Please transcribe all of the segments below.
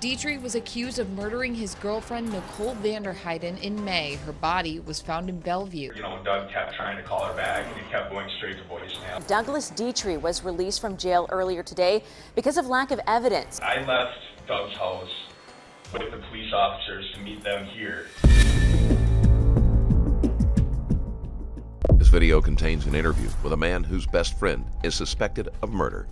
Dietrich was accused of murdering his girlfriend Nicole VanderHeyden in May. Her body was found in Bellevue. You know, Doug kept trying to call her back and he kept going straight to voicemail. Douglas Dietrich was released from jail earlier today because of lack of evidence. I left Doug's house with the police officers to meet them here. This video contains an interview with a man whose best friend is suspected of murder.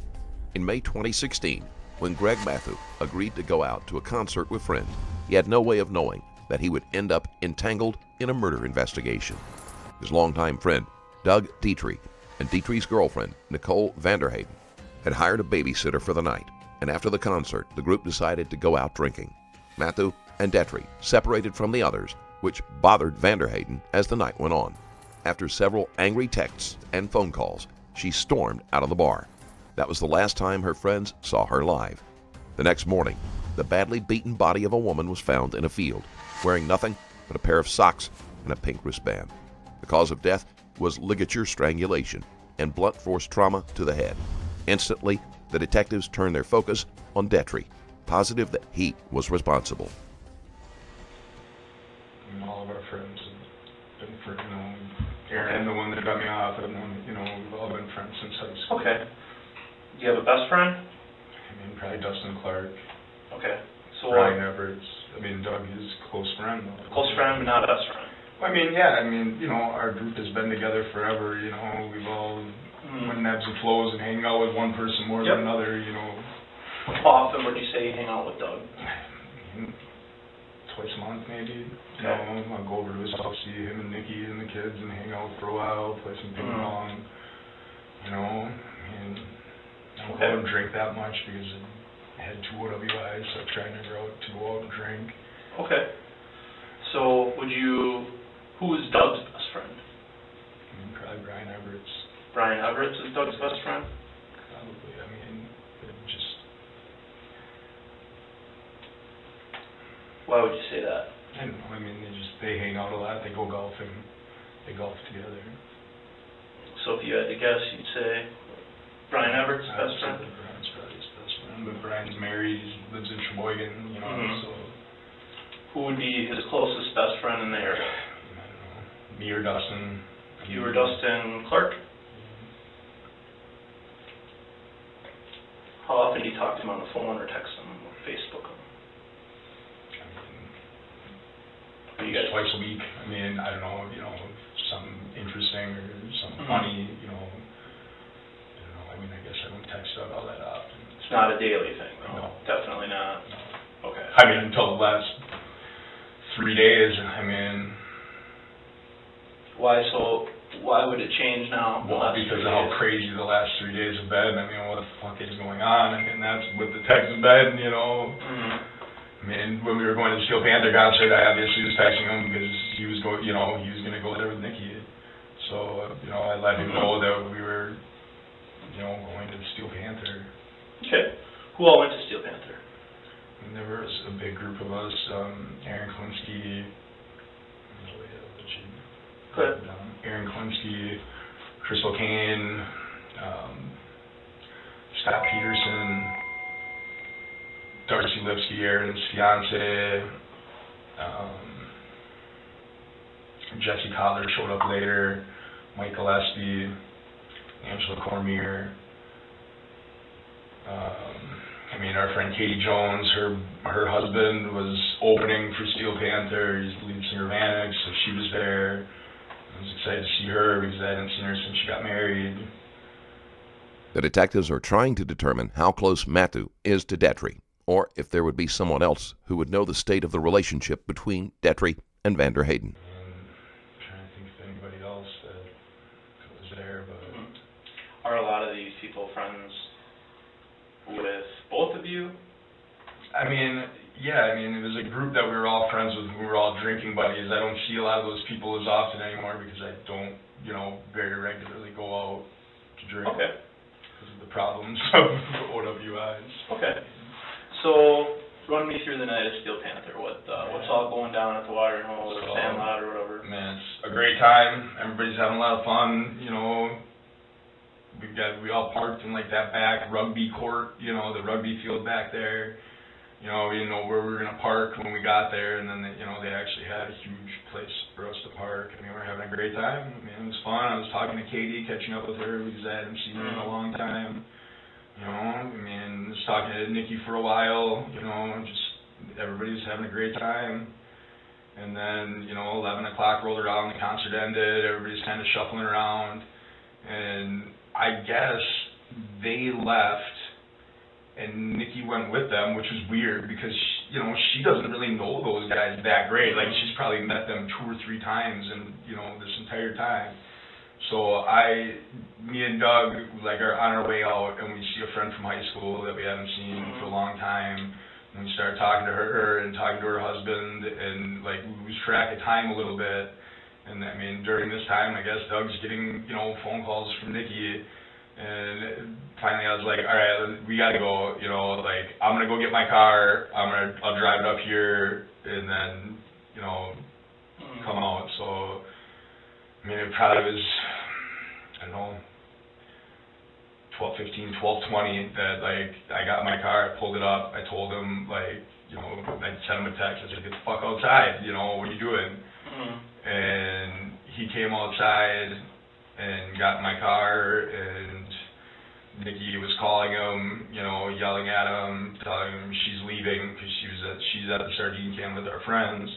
In May 2016, when Greg Mathu agreed to go out to a concert with friends, he had no way of knowing that he would end up entangled in a murder investigation. His longtime friend, Doug Dietrich, and Dietrich's girlfriend, Nicole VanderHeyden, had hired a babysitter for the night, and after the concert, the group decided to go out drinking. Mathu and Dietrich separated from the others, which bothered VanderHeyden as the night went on. After several angry texts and phone calls, she stormed out of the bar. That was the last time her friends saw her live. The next morning, the badly beaten body of a woman was found in a field, wearing nothing but a pair of socks and a pink wristband. The cause of death was ligature strangulation and blunt force trauma to the head. Instantly, the detectives turned their focus on Dietrich, positive that he was responsible. And all of our friends have been for, you know, Aaron, the one that got me off, and then, you know, we've all been friends since high school. Okay. Do you have a best friend? I mean, probably Dustin Clark, Okay. So Brian uh, Everett. I mean, Doug is a close friend. though. close friend, but not best friend. I mean, yeah, I mean, you know, our group has been together forever, you know, we've all Mm. went in ebbs and flows and hanging out with one person more Yep. than another, you know, How often would you say you hang out with Doug? twice a month maybe. You know, I'll go over to his house, see him and Nikki and the kids and hang out for a while, play some ping Mhm. pong. You know, and don't go out and drink that much because I had two OWIs, so I try never out to go out and drink. Okay. So would you? Who is Doug's best friend? I mean, probably Brian Everett's Brian Everett is Doug's best friend. probably, I mean, it just, Why would you say that? I don't know, I mean, they just, they hang out a lot, they go golfing, they golf together. So if you had to guess, you'd say Brian Everett's I best friend. Brian's probably his best friend, but Brian's married, lives in Sheboygan, you know, Mhm. so, Who would be his closest best friend in the area? I don't know, me or Dustin. You or Dustin Clark? How often do you talk to him on the phone or text him or Facebook him? I mean, you guys? twice a week, I mean, I don't know, you know, something interesting or something Mhm. funny, you know, I don't know, I mean, I guess I don't text out all that often. It's not a daily thing, No. no, definitely not. Okay. I mean, until the last three days, I mean, Why so, why would it change now? the well, last because of how days? crazy the last three days have been, I mean, what the fuck is going on? I mean, that's with the Texas bed, you know, Mhm. I mean, when we were going to the Steel Panther concert, I obviously was texting him because he was going, you know, he was gonna go there with Nikki. So, uh, you know, I let him know that we were, you know, going to the Steel Panther. Okay. Who all went to Steel Panther? And there was a big group of us, um, Aaron Klinsky, Go um, Aaron Klinsky, Crystal Kane, um, Scott Peterson, Darcy Lipsky, Aaron's fiance, um, Jesse Collar showed up later, Mike Gillespie, Angela Cormier. Um, I mean, our friend Katie Jones, her her husband was opening for Steel Panther. He's the lead singer of Annex, so she was there. I was excited to see her because I hadn't seen her since she got married. The detectives are trying to determine how close Mathu is to Dietrich, or if there would be someone else who would know the state of the relationship between Dietrich and VanderHeyden. And I'm trying to think of anybody else that was there, but Are a lot of these people friends with both of you? I mean, yeah, I mean, it was a group that we were all friends with. We were all drinking buddies. I don't see a lot of those people as often anymore because I don't, you know, very regularly go out to drink Okay. because of the problems of OWIs. Okay. So, run me through the night of Steel Panther. What uh, what's all going down at the watering hole or So- Sandlot or whatever? Man, it's a great time. Everybody's having a lot of fun. You know, we got we all parked in like that back rugby court. You know, the rugby field back there. You know, we didn't know where we were gonna park when we got there, and then, they, you know, they actually had a huge place for us to park, and we were having a great time. I mean, it was fun. I was talking to Katie, catching up with her because I hadn't seen her in a mm-hmm. long time. You know, I mean, was talking to Nikki for a while. You know, just everybody's having a great time. And then, you know, 11 o'clock rolled around, the concert ended, everybody's kind of shuffling around. And I guess they left, and Nikki went with them, which was weird because, she, you know, she doesn't really know those guys that great. Like, she's probably met them two or three times in, you know, this entire time. So I, me and Doug, like, are on our way out, and we see a friend from high school that we haven't seen mm-hmm. for a long time. And we start talking to her and talking to her husband, and like we lose track of time a little bit. And I mean, during this time, I guess Doug's getting you know phone calls from Nikki, and finally I was like, all right, we got to go. You know, like I'm gonna go get my car. I'm gonna I'll drive it up here, and then you know come out. So I mean, it probably was I don't know. 12, 15, 12, 20 that like I got my car, I pulled it up, I told him like, you know, I sent him a text, I said, get the fuck outside, you know, what are you doing? Mm. And he came outside and got in my car and Nikki was calling him, you know, yelling at him, telling him she's leaving because she was at, she's at the sardine can with our friends.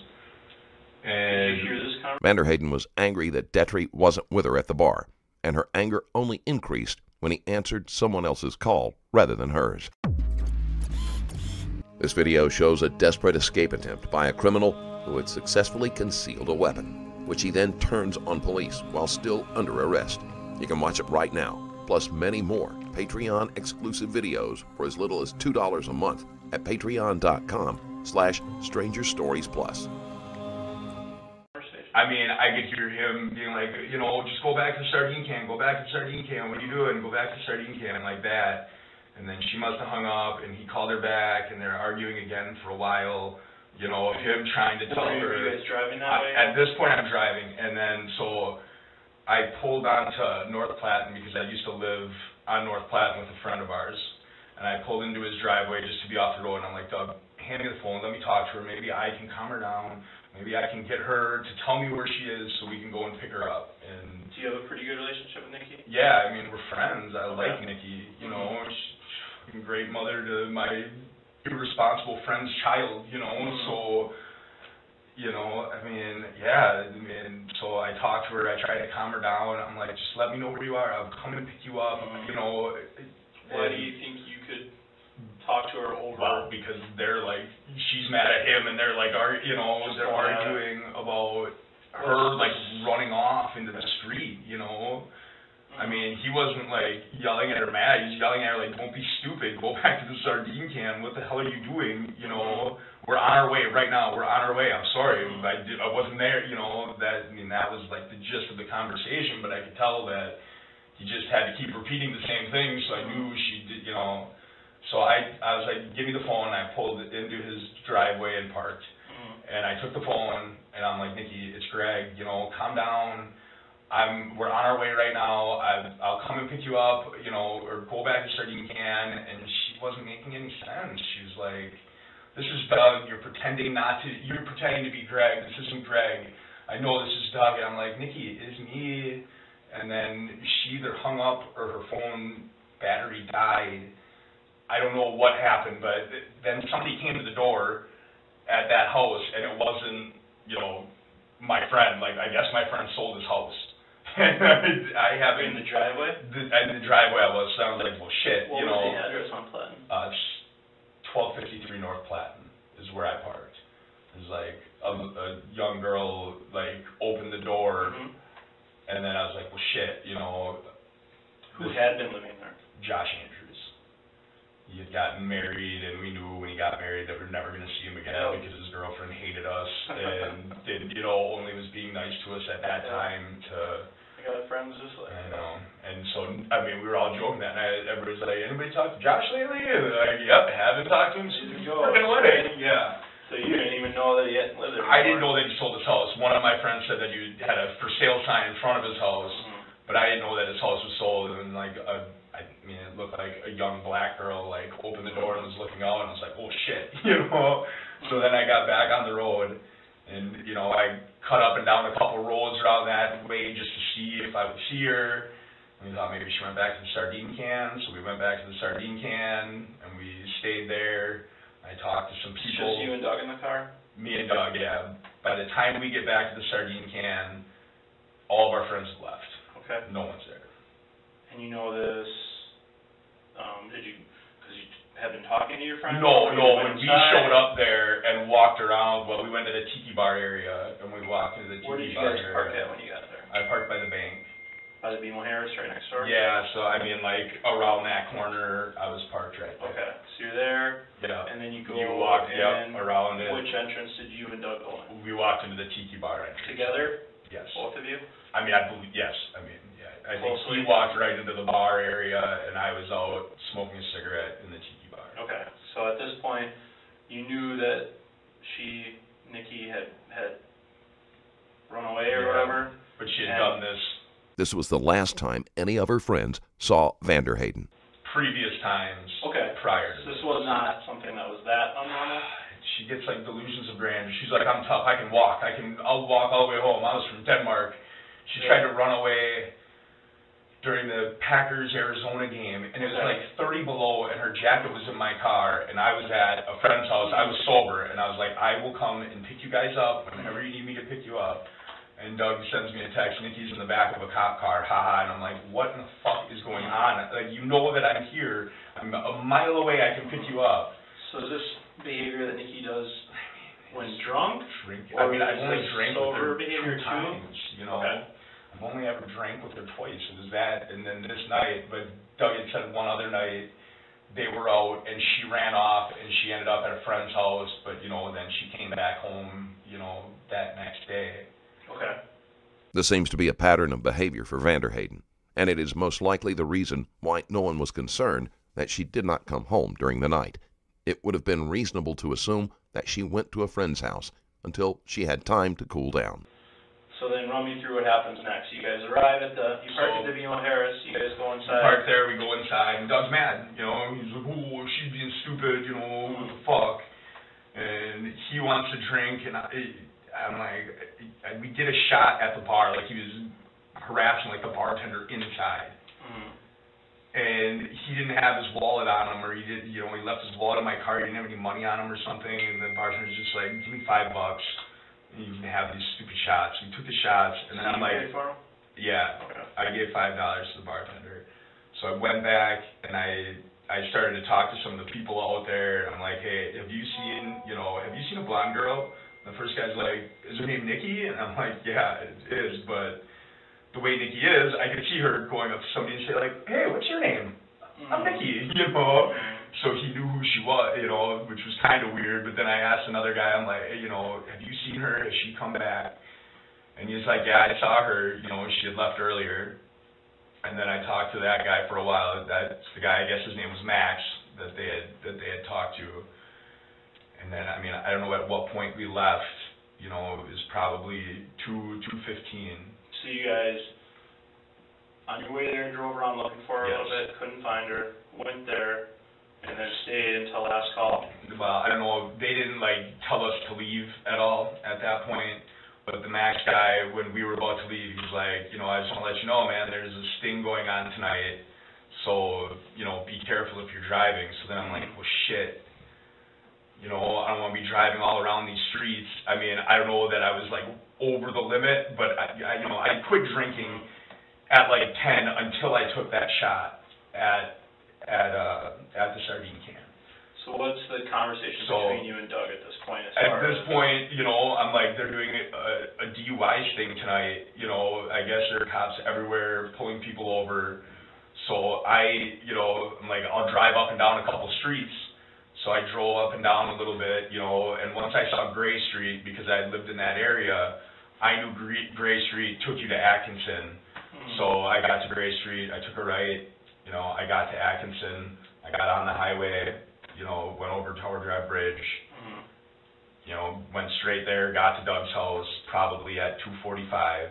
Did And you hear this conversation? VanderHeyden was angry that Detrie wasn't with her at the bar, and her anger only increased when he answered someone else's call rather than hers. This video shows a desperate escape attempt by a criminal who had successfully concealed a weapon, which he then turns on police while still under arrest. You can watch it right now, plus many more Patreon exclusive videos for as little as $2 a month at patreon.com slash stranger stories plus. I mean, I could hear him being like, you know, just go back to the sardine can, go back to the sardine can, what are you doing? Go back to the sardine can, like that. And then she must have hung up, and he called her back, and they're arguing again for a while. You know, him trying to tell Were you her. you guys driving that way? At this point, I'm driving, and then so I pulled onto North Platten because I used to live on North Platten with a friend of ours, and I pulled into his driveway just to be off the road. And I'm like, Doug, hand me the phone, let me talk to her. Maybe I can calm her down. Maybe I can get her to tell me where she is so we can go and pick her up. And Do you have a pretty good relationship with Nikki? yeah, I mean, we're friends. I like. Nikki. You know, she's a great mother to my irresponsible friend's child. You know, Mhm. so you know, I mean, yeah. Mean, so I talked to her. I tried to calm her down. I'm like, just let me know where you are. I'll come and pick you up. You know. Why and- do you think you could talk to her over? well, because they're like, she's mad at him, and they're like, are you know, they're going at it. arguing about her like running off into the street. You know. I mean, he wasn't like yelling at her mad. He's yelling at her like, "Don't be stupid. Go back to the sardine can. What the hell are you doing? You know, we're on our way right now. We're on our way. I'm sorry, I did, I wasn't there. You know, that I mean, that was like the gist of the conversation. But I could tell that he just had to keep repeating the same thing. So I knew she did. You know, so I I was like, "Give me the phone." And I pulled it into his driveway and parked. Mhm. And I took the phone and I'm like, Nikki, it's Greg, you know, calm down. I'm, we're on our way right now. I, I'll come and pick you up, you know, or go back to Sardine Can. And she wasn't making any sense. She was like, this is Doug. You're pretending not to, you're pretending to be Greg. This isn't Greg. I know this is Doug. And I'm like, Nikki, it is me. And then she either hung up or her phone battery died. I don't know what happened, but then somebody came to the door at that house, and it wasn't, you know, my friend. Like, I guess my friend sold his house. I In haven't, the driveway? the, and the driveway I was, so I was like, well, shit, What you was know. the address on Platten? Uh, twelve fifty-three North Platten is where I parked. It was like, a, a young girl, like, opened the door, Mhm. and then I was like, well, shit, you know, Who had been living there? Josh Andrews. He had gotten married, and we knew when he got married that we were never going to see him again Yeah. because his girlfriend hated us and did, you know, only was being nice to us at that Yeah. time. To I got friends just like I know, and so I mean, we were all joking that night. Everybody's like, "Anybody talk to Josh lately?" And they're like, "Yep, haven't talked to him since the freaking wedding." Yeah. So you didn't even know that he hadn't lived there I didn't know that he sold his house. One of my friends said that he had a for sale sign in front of his house Mhm. but I didn't know that his house was sold, and like, uh, I mean, it looked like a young black girl like opened the door and was looking out, and I was like, oh shit, you know. So then I got back on the road, and you know I cut up and down a couple roads around that way just to see if I would see her. And we thought maybe she went back to the sardine can, so we went back to the sardine can, and we stayed there. I talked to some people. just you and Doug in the car? Me and Doug, yeah. By the time we get back to the sardine can, all of our friends have left. Okay. No one's there. And you know this, um, did you, had been talking to your friends? No, no, when we showed up there and walked around, well, we went to the tiki bar area, and we walked to the tiki bar area. Where did you guys park at when you got there? I parked by the bank. By the BMO Harris, right next door? Yeah, so I mean, like, around that corner, I was parked right there. Okay, so you're there, Yeah. and then you go You walked, in. yep, around it. Which entrance did you and Doug go in? We walked into the tiki bar entrance. Together, Yes. both of you? I mean, I believe, yes, I mean, yeah. I think Closely? he walked right into the bar area, and I was out smoking a cigarette in the tiki bar. Okay, so at this point, you knew that she, Nikki, had, had run away or Yeah. whatever? But she had done this This was the last time any of her friends saw Vander VanderHeyden. previous times Okay. prior to So this. this was not something that was that abnormal? She gets like delusions of grandeur. She's like, I'm tough. I can walk. I can. I'll walk all the way home. I was from Denmark. She Yeah. tried to run away during the Packers Arizona game, and it was like 30 below, and her jacket was in my car, and I was at a friend's house. I was sober, and I was like, I will come and pick you guys up whenever you need me to pick you up. And Doug sends me a text, Nikki's in the back of a cop car, haha, and I'm like, what in the fuck is going on? Like, you know that I'm here. I'm a mile away. I can pick you up. So is this behavior that Nikki does when drunk? drink. I mean, I've only drank sober with her behavior two too? times, you know. Okay. I've only ever drank with her twice. It was that, and then this night. But Doug had said one other night they were out, and she ran off, and she ended up at a friend's house. But you know, then she came back home, you know, that next day. Okay. This seems to be a pattern of behavior for VanderHeyden, and it is most likely the reason why no one was concerned that she did not come home during the night. It would have been reasonable to assume that she went to a friend's house until she had time to cool down. So then run me through what happens next. You guys arrive at the, you park So- at the BMO Harris, you guys go We inside. park there, we go inside, and Doug's mad. You know, he's like, "Oh, she's being stupid. You know, what the fuck?" And he wants to drink, and I, I'm like, I, we get a shot at the bar, like he was harassing like the bartender inside. Mhm. and he didn't have his wallet on him, or he did, you know, he left his wallet in my car. He didn't have any money on him or something, and the bartender's just like, "Give me five bucks, you can have these stupid shots." We took the shots, and then I'm like, paid for 'em? "Yeah." I gave five dollars to the bartender. So I went back and I I started to talk to some of the people out there. And I'm like, "Hey, have you seen, you know, have you seen a blonde girl?" And the first guy's like, "Is her name Nikki?" And I'm like, "Yeah, it is, but." The way Nikki is, I could see her going up to somebody and say like, "Hey, what's your name?" I'm mm-hmm. Nikki, you know. So he knew who she was, you know, which was kind of weird. But then I asked another guy, I'm like, hey, you know, have you seen her? Has she come back? And he's like, yeah, I saw her. You know, she had left earlier. And then I talked to that guy for a while. That's the guy. I guess his name was Max that they had that they had talked to. And then I mean, I don't know at what point we left. You know, it was probably two two fifteen. So you guys, on your way there, drove around looking for her a little bit, couldn't find her, went there, and then stayed until last call. well, I don't know, they didn't like tell us to leave at all at that point. But the Max guy, when we were about to leave, he was like, you know, I just want to let you know, man, there's a sting going on tonight. So, you know, be careful if you're driving. So then I'm like, well, shit. You know, I don't want to be driving all around these streets. I mean, I don't know that I was like over the limit, but I, I you know, I quit drinking at like 10 until I took that shot at at uh at the sardine can. So what's the conversation So- between you and Doug at this point as At far this as? point, you know, I'm like, they're doing a, a DUI thing tonight. You know, I guess there are cops everywhere pulling people over. So I, you know, I'm like, I'll drive up and down a couple streets. So I drove up and down a little bit, you know, and once I saw Gray Street, because I had lived in that area, I knew Gray, Gray Street took you to Atkinson. Mhm. So I got to Gray Street, I took a right, you know, I got to Atkinson, I got on the highway, you know, went over Tower Drive Bridge, Mhm. you know, went straight there, got to Doug's house probably at two forty-five.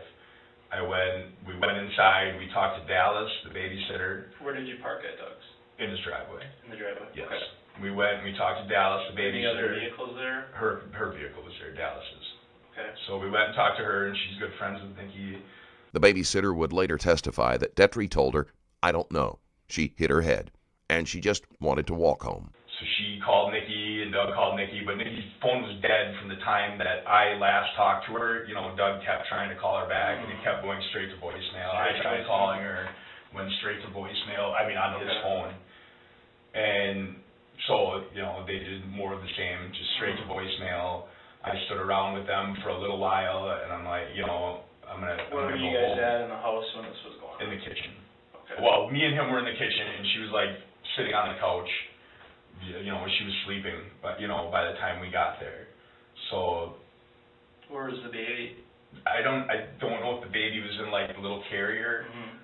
I went, we went inside, we talked to Dallas, the babysitter, Where did you park at Doug's? in his driveway. In the driveway? Yes. Okay. We went and we talked to Dallas, the Any other babysitter. vehicles there? Her, her vehicle was there, Dallas's. Okay. So we went and talked to her, and she's good friends with Nikki. The babysitter would later testify that Detrie told her, I don't know. She hit her head, and she just wanted to walk home. So she called Nikki, and Doug called Nikki, but Nikki's phone was dead from the time that I last talked to her. You know, Doug kept trying to call her back, and it kept going straight to voicemail. I Straight tried calling her, went straight to voicemail, I mean, on his phone. And so, you know, they did more of the same, just straight to voicemail. I stood around with them for a little while, and I'm like, you know, I'm gonna, I'm Where were you guys home. at in the house when this was going on? In the kitchen. Okay. Well, me and him were in the kitchen, and she was like sitting on the couch. You you know, she was sleeping, but you know, by the time we got there, so Where was the baby? I don't, I don't know if the baby was in like the little carrier. Mm-hmm.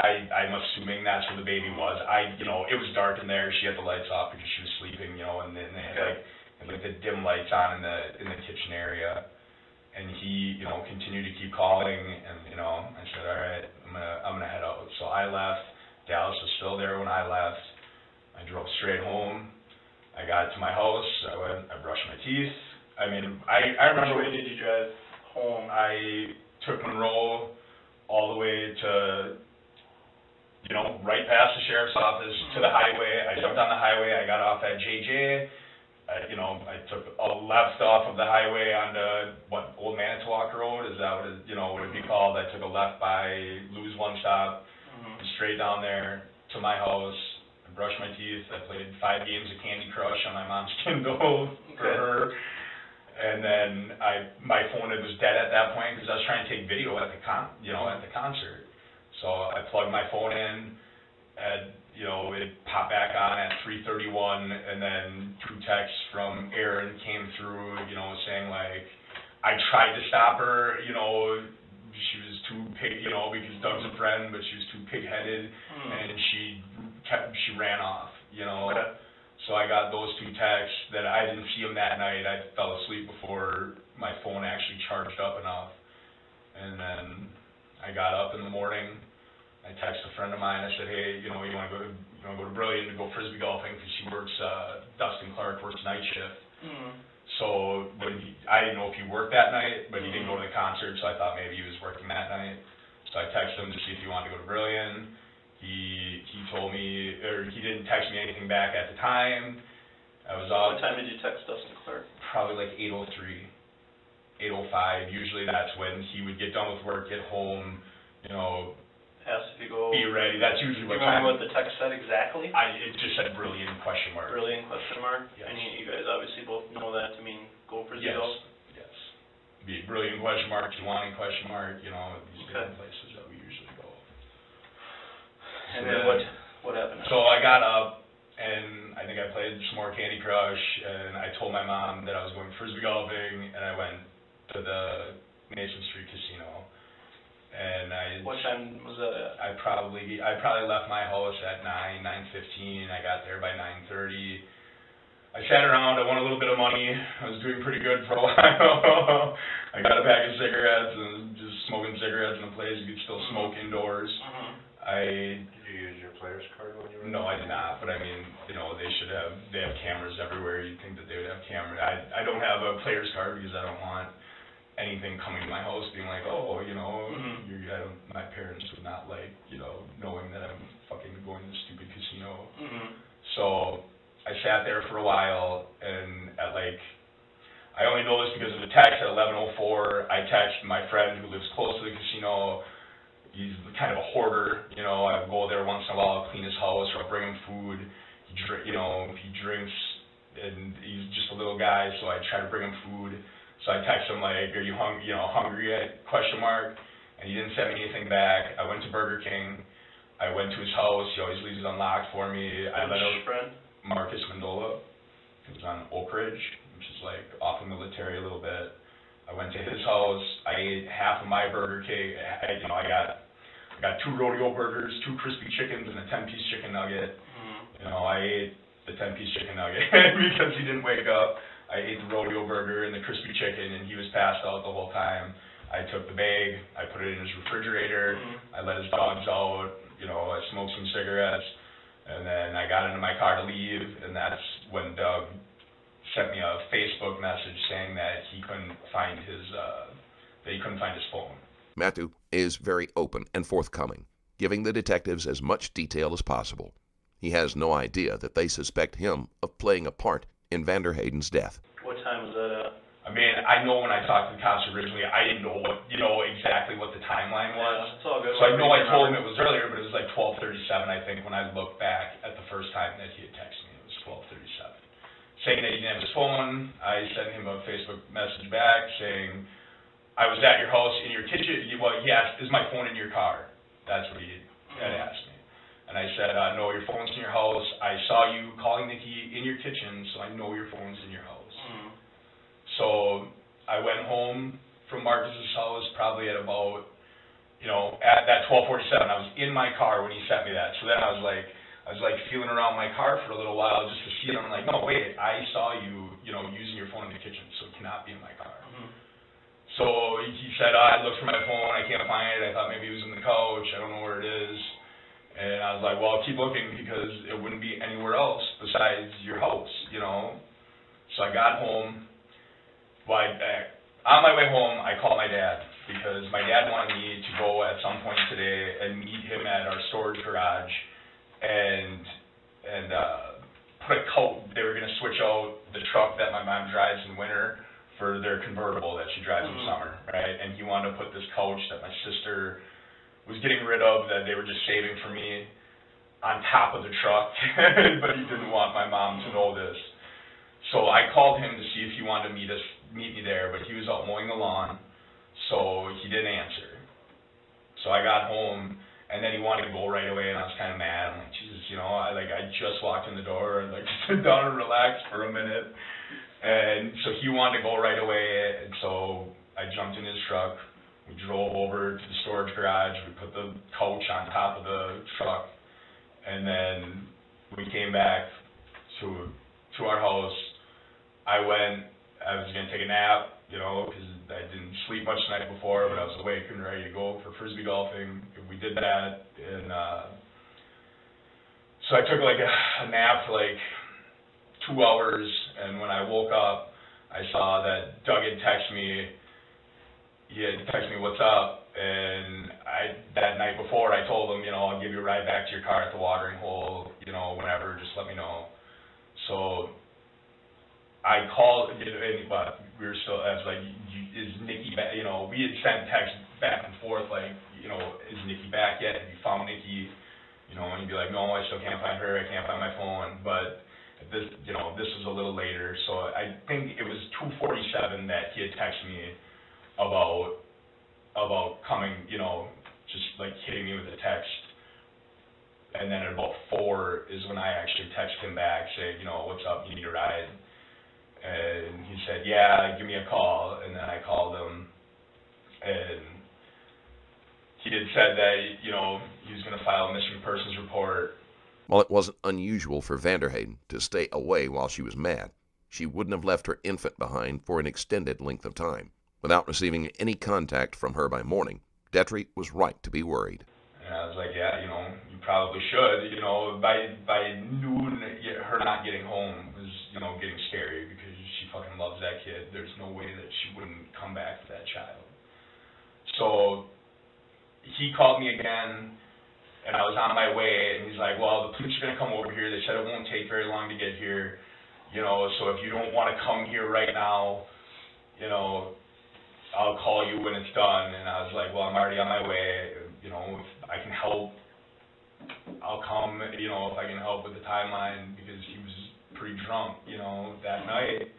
I, I'm assuming that's where the baby was. I, you know, it was dark in there. She had the lights off because she was sleeping, you know, and then they had Okay. like, had, like the dim lights on in the in the kitchen area. And he, you know, continued to keep calling, and you know, I said, all right, I'm gonna, I'm gonna head out. So I left. Dallas was still there when I left. I drove straight home. I got to my house. I went. I brushed my teeth. I mean, I, I remember. Which way did you drive home? I took Monroe all the way to, you know, right past the sheriff's office to the mm-hmm. highway. I jumped on the highway. I got off at JJ. I, you know, I took a left off of the highway onto what Old Manitowoc Road is that what it, you know what it be called? I took a left by Lou's One Stop, Mhm. straight down there to my house. I brushed my teeth. I played five games of Candy Crush on my mom's Kindle for Okay. her. And then I, my phone it was dead at that point because I was trying to take video at the con, you know, at the concert. So I plugged my phone in, and you know, it popped back on at 3:31, and then two texts from Aaron came through, you know, saying like, I tried to stop her, you know, she was too pig, you know, because Doug's a friend, but she was too pig-headed, Mhm. and she kept, she ran off, you know. Okay. So I got those two texts that I didn't see them that night. I fell asleep before my phone actually charged up enough. And then I got up in the morning. I texted a friend of mine. I said, hey, you know, you want to go to you want to go to Brilliant to go frisbee golfing because she works. Uh, Dustin Clark works night shift. Mhm. So when he, I didn't know if he worked that night, but he didn't go to the concert, so I thought maybe he was working that night. So I texted him to see if he wanted to go to Brilliant. He he told me, or he didn't text me anything back at the time. I was What out time did you text Dustin Clark? probably like 8:03, 8:05. Usually that's when he would get done with work, get home, you know, If you go. be ready. That's usually Do you what remember what the text said exactly? I it just said Brilliant question mark. Brilliant question mark? Yes. And you, you guys obviously both know that to mean go for Yes, golf? yes. Be brilliant question mark, Kiwani question mark, you know, these different places that we usually go. And then then- what, what happened? So I got up and I think I played some more Candy Crush and I told my mom that I was going frisbee golfing and I went to the Mason Street Casino. And I What time was that at? I probably I probably left my house at nine, nine fifteen. I got there by nine thirty. I sat around. I won a little bit of money. I was doing pretty good for a while. I got a pack of cigarettes and just smoking cigarettes in a place you could still smoke indoors. Mhm. I Did you use your player's card when you were? no, I did not. But I mean, you know, they should have. They have cameras everywhere. You'd think that they would have cameras. I I don't have a player's card because I don't want anything coming to my house being like, oh, you know, Mhm. you I don't, my parents would not like, you know, knowing that I'm fucking going to the stupid casino. Mhm. So I sat there for a while, and at like, I only know this because of the text at 11:04. I text my friend who lives close to the casino. He's kind of a hoarder, you know. I go there once in a while, clean his house, or I'll bring him food. He drink, you know, he drinks, and he's just a little guy, so I try to bring him food. So I texted him like, "Are you hungry? You know, hungry yet?" Question mark. And he didn't send me anything back. I went to Burger King. I went to his house. He always leaves it unlocked for me. I let. Which friend? Marcus Mandola. He was on Oak Ridge, which is like off the military a little bit. I went to his house. I ate half of my Burger King. I, you know, I got I got two rodeo burgers, two crispy chickens, and a ten-piece chicken nugget. Mhm. You know, I ate the ten-piece chicken nugget because he didn't wake up. I ate the rodeo burger and the crispy chicken, and he was passed out the whole time. I took the bag, I put it in his refrigerator, Mhm. I let his dogs out, you know, I smoked some cigarettes, and then I got into my car to leave, and that's when Doug sent me a Facebook message saying that he couldn't find his, uh, that he couldn't find his phone. Mathu is very open and forthcoming, giving the detectives as much detail as possible. He has no idea that they suspect him of playing a part in VanderHeyden's death. What time was that at? I mean, I know when I talked to the cops originally, I didn't know what, you know, exactly what the timeline was. Yeah, it's all good. So I know I told him it was earlier, but it was like twelve thirty-seven, I think, when I looked back at the first time that he had texted me, it was twelve thirty-seven. Saying that he didn't have his phone, I sent him a Facebook message back saying, I was at your house in your kitchen, he, well, he asked, is my phone in your car? That's what he had asked me. And I said, uh, no, your phone's in your house, I saw you calling Nikki in your kitchen, so I know your phone's in your house. Mhm. So I went home from Marcus's house probably at about, you know, at that twelve forty-seven. I was in my car when he sent me that. So then I was like, I was like feeling around my car for a little while just to see it. I'm like, no, wait, I saw you, you know, using your phone in the kitchen, so it cannot be in my car. Mhm. So he said, I looked for my phone, I can't find it. I thought maybe it was in the couch. I don't know where it is. And I was like, well, keep looking because it wouldn't be anywhere else besides your house, you know. So I got home. Well, I, uh, on my way home, I called my dad because my dad wanted me to go at some point today and meet him at our storage garage and and uh, put a coat. They were gonna switch out the truck that my mom drives in winter for their convertible that she drives in Mhm. summer, right? And he wanted to put this couch that my sister was getting rid of that they were just saving for me on top of the truck, but he didn't want my mom to know this. So I called him to see if he wanted to meet us, meet me there, but he was out mowing the lawn, so he didn't answer. So I got home, and then he wanted to go right away, and I was kind of mad. I'm like, Jesus, you know, I like I just walked in the door and like sit down and relax for a minute, and so he wanted to go right away, and so I jumped in his truck. We drove over to the storage garage. We put the coach on top of the truck, and then we came back to to our house. I went. I was gonna take a nap, you know, because I didn't sleep much the night before, but I was awake and ready to go for frisbee golfing. We did that, and uh, so I took like a, a nap for like two hours, and when I woke up, I saw that Doug had texted me. He had texted me, "What's up?" And I that night before, I told him, you know, I'll give you a ride back to your car at the watering hole, you know, whenever. Just let me know. So I called, and, but we were still, I was like, is Nikki back, you know, we had sent texts back and forth, like, you know, is Nikki back yet? Have you found Nikki? You know, and you'd be like, no, I still can't find her, I can't find my phone, but this, you know, this was a little later, so I think it was two forty-seven that he had texted me about, about coming, you know, just like hitting me with a text. And then at about four is when I actually texted him back saying, you know, what's up, you need a ride? And he said, yeah, give me a call. And then I called him, and he had said that, you know, he was gonna file a missing persons report. While it wasn't unusual for VanderHeyden to stay away while she was mad, she wouldn't have left her infant behind for an extended length of time. Without receiving any contact from her by morning, Detrie was right to be worried. And I was like, yeah, you know, you probably should. You know, by by noon, her not getting home was, you know, getting scary because she fucking loves that kid. There's no way that she wouldn't come back for that child. So he called me again, and I was on my way, and he's like, well, the police are gonna come over here. They said it won't take very long to get here. You know, so if you don't want to come here right now, you know, I'll call you when it's done. And I was like, well, I'm already on my way. You know, if I can help, I'll come. You know, if I can help with the timeline because he was pretty drunk, you know, that night.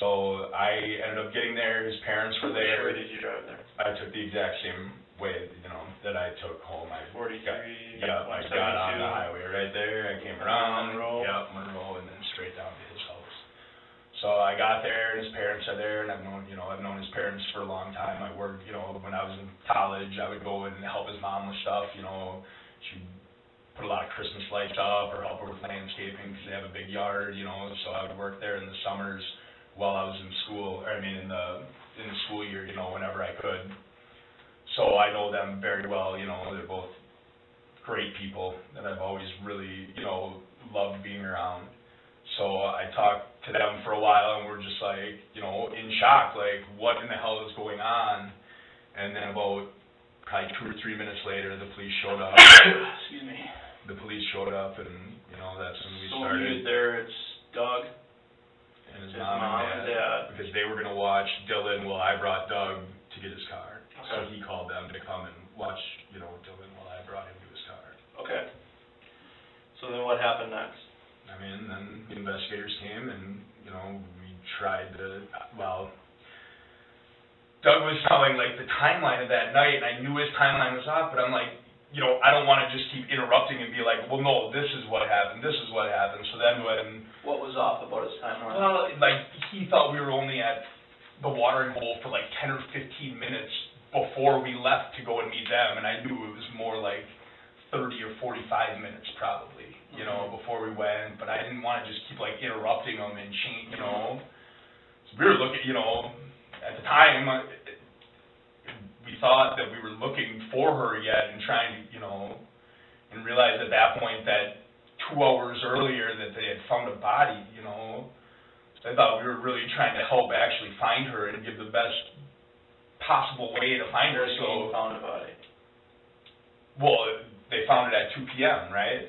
So I ended up getting there. His parents were there. did you drive there? I took the exact same way, you know, that I took home. I Forty-three, yeah, I got on the highway right there, I came around, Monroe. yep, Monroe, and then straight down to his house. So I got there, and his parents are there, and I've known, you know, I've known his parents for a long time. I worked, you know, when I was in college, I would go and help his mom with stuff, you know, she'd put a lot of Christmas lights up, or help her with landscaping, because they have a big yard, you know, so I would work there in the summers while I was in school, or I mean, in the in the school year, you know, whenever I could. So I know them very well, you know, they're both great people that I've always really, you know, loved being around. So I talked to them for a while and we're just like, you know, in shock, like, what in the hell is going on? And then about probably two or three minutes later, the police showed up. Excuse me. The police showed up and, you know, that's when we So started. get there, it's Doug, And his his mom mom and dad, dad. because they were gonna watch Dylan while I brought Doug to get his car. So he called them to come and watch, you know, Dylan while I brought him to his car. Okay. So then what happened next? I mean, then the investigators came and, you know, we tried to, well, Doug was telling like the timeline of that night, and I knew his timeline was off, but I'm like, you know, I don't wanna just keep interrupting and be like, well, no, this is what happened, this is what happened, so then when What was off about his timeline? Well, like, he thought we were only at the watering hole for like ten or fifteen minutes before we left to go and meet them, and I knew it was more like thirty or forty-five minutes probably, you know, before we went, but I didn't wanna just keep like interrupting them and change, you know? So we were looking, you know, at the time, uh, we thought that we were looking for her yet and trying to, you know, and realized at that point that two hours earlier that they had found a body, you know. So I thought we were really trying to help actually find her and give the best possible way to find her, so, found a body? well, they found it at two PM, right?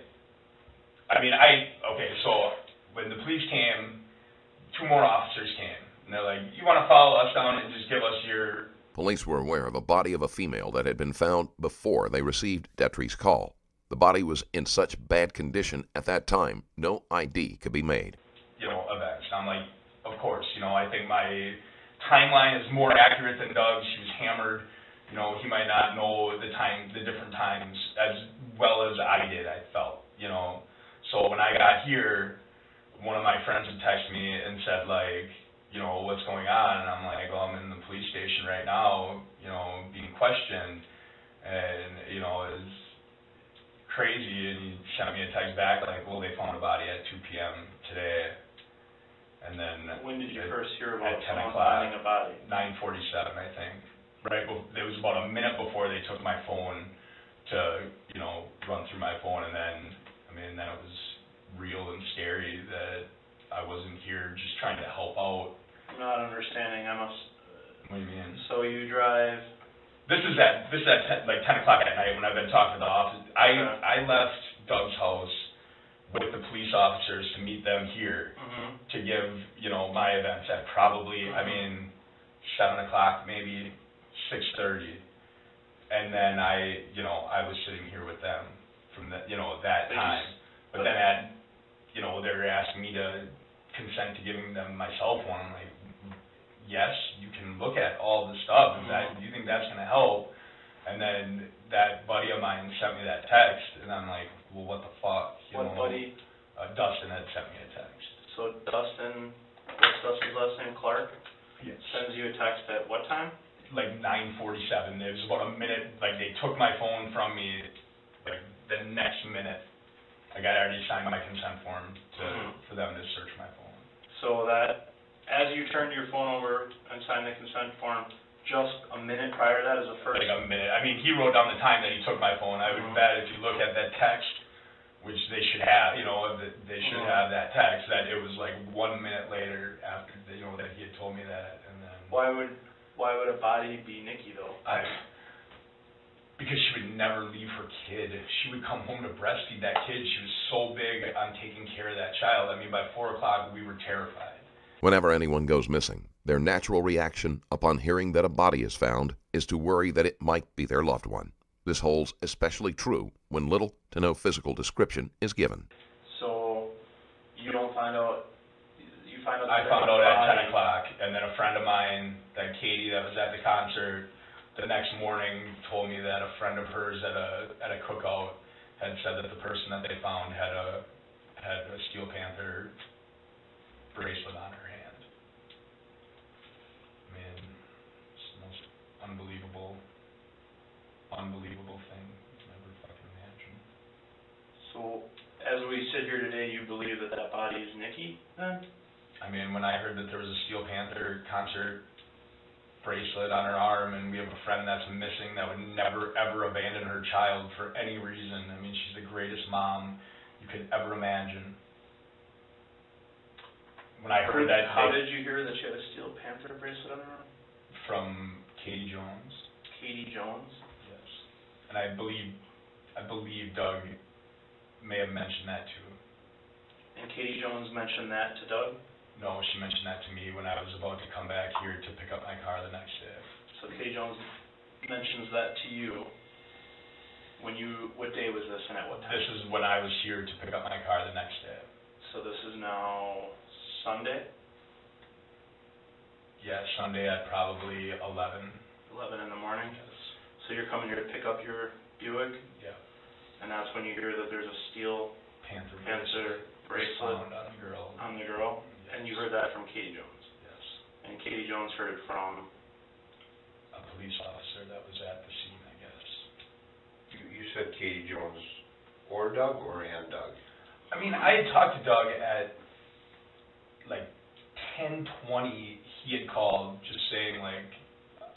I mean, I, okay, so when the police came, two more officers came, and they're like, you wanna follow us down and just give us your, Police were aware of a body of a female that had been found before they received Detrie's call. The body was in such bad condition at that time, no ID could be made. you know, events. I'm like, of course, you know, I think my timeline is more accurate than Doug's. She was hammered. You know, he might not know the time, the different times as well as I did, I felt, you know. So when I got here, one of my friends had texted me and said like, you know, what's going on? And I'm like, well, I'm in the police station right now, you know, being questioned. And, you know, it's crazy. And he sent me a text back like, well, they found a body at 2 p.m. today. And then When did you at first hear about at 10 someone o'clock. finding a body? 9:47, I think. Right, bef- it was about a minute before they took my phone to, you know, run through my phone, and then, I that was real and scary that I wasn't here just trying to help out. Not understanding, I must, What do you mean? so you drive, This is at, this is at 10, like 10 o'clock at night when I've been talking to the office. I, Okay. I left Doug's house with the police officers to meet them here. mhm, to give, you know, my events at probably, I mean, seven o'clock, maybe six thirty. And then I, you know, I was sitting here with them from that, you know, that They time. But then at, you know, they were asking me to consent to giving them my cell phone. I'm like, yes, you can look at all the stuff. That, do you think that's gonna help? And then that buddy of mine sent me that text, and I'm like, well, what the fuck, you know? what buddy, Uh, Dustin had sent me a text. so Dustin, what's Dustin's last name, Clark, Yes. sends you a text at what time? like nine forty seven. It was about a minute like they took my phone from me like the next minute. Like I already signed my consent form to Mhm. for them to search my phone. So that, as you turned your phone over and signed the consent form, just a minute prior to that is the first, Like a minute. I mean he wrote down the time that he took my phone. I would Mhm. bet if you look at that text, which they should have, you know, that they should Mhm. have that text, that it was like one minute later after you know that he had told me that and then why would, why would a body be Nikki though? I, because she would never leave her kid. She would come home to breastfeed that kid. She was so big on taking care of that child. I mean, by four o'clock, we were terrified. Whenever anyone goes missing, their natural reaction upon hearing that a body is found is to worry that it might be their loved one. This holds especially true when little to no physical description is given. So, you don't find out, you find out. I found out at ten o'clock, and then a friend of mine, that Katie, that was at the concert, the next morning told me that a friend of hers at a at a cookout had said that the person that they found had a had a Steel Panther bracelet on her hand. I mean, it's the most unbelievable, unbelievable thing you can ever fucking imagine. So, as we sit here today, you believe that that body is Nikki then? I mean, when I heard that there was a Steel Panther concert bracelet on her arm, and we have a friend that's missing that would never ever abandon her child for any reason. I mean, she's the greatest mom you could ever imagine. When I heard that How did you hear that she had a Steel Panther bracelet on her arm? from Katie Jones, Katie Jones? yes, and I believe I believe Doug may have mentioned that too. And Katie Jones mentioned that to Doug? No, she mentioned that to me when I was about to come back here to pick up my car the next day. So Katie Jones mentions that to you when you, what day was this and at what time? This is when I was here to pick up my car the next day. So this is now Sunday, Yeah, Sunday at probably eleven. eleven in the morning? Yes. So you're coming here to pick up your Buick, Yeah. and that's when you hear that there's a steel Panther Panther bracelet bracelet found on a girl. on the girl? And you heard that from Katie Jones? Yes. And Katie Jones heard it from, A police officer that was at the scene, I guess. You, you said Katie Jones or Doug or and Doug? I mean, I had talked to Doug at like ten twenty. He had called just saying like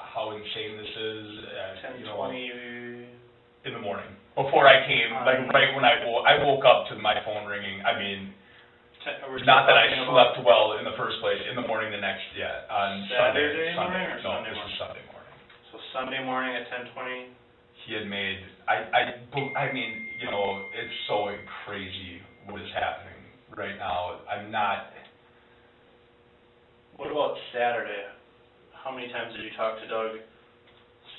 how insane this is. At, ten you know, twenty, in the morning before I came, like right when I wo- I woke up to my phone ringing. I mean, ten, we're not that I talking about slept well in the first place. In the morning, the next yeah on Sunday. Saturday Sunday. morning or no, Sunday this morning? Sunday morning. So Sunday morning at ten twenty, He had made. I I bel- I mean, you know, it's so crazy what is happening right now. I'm not. what about Saturday? How many times did you talk to Doug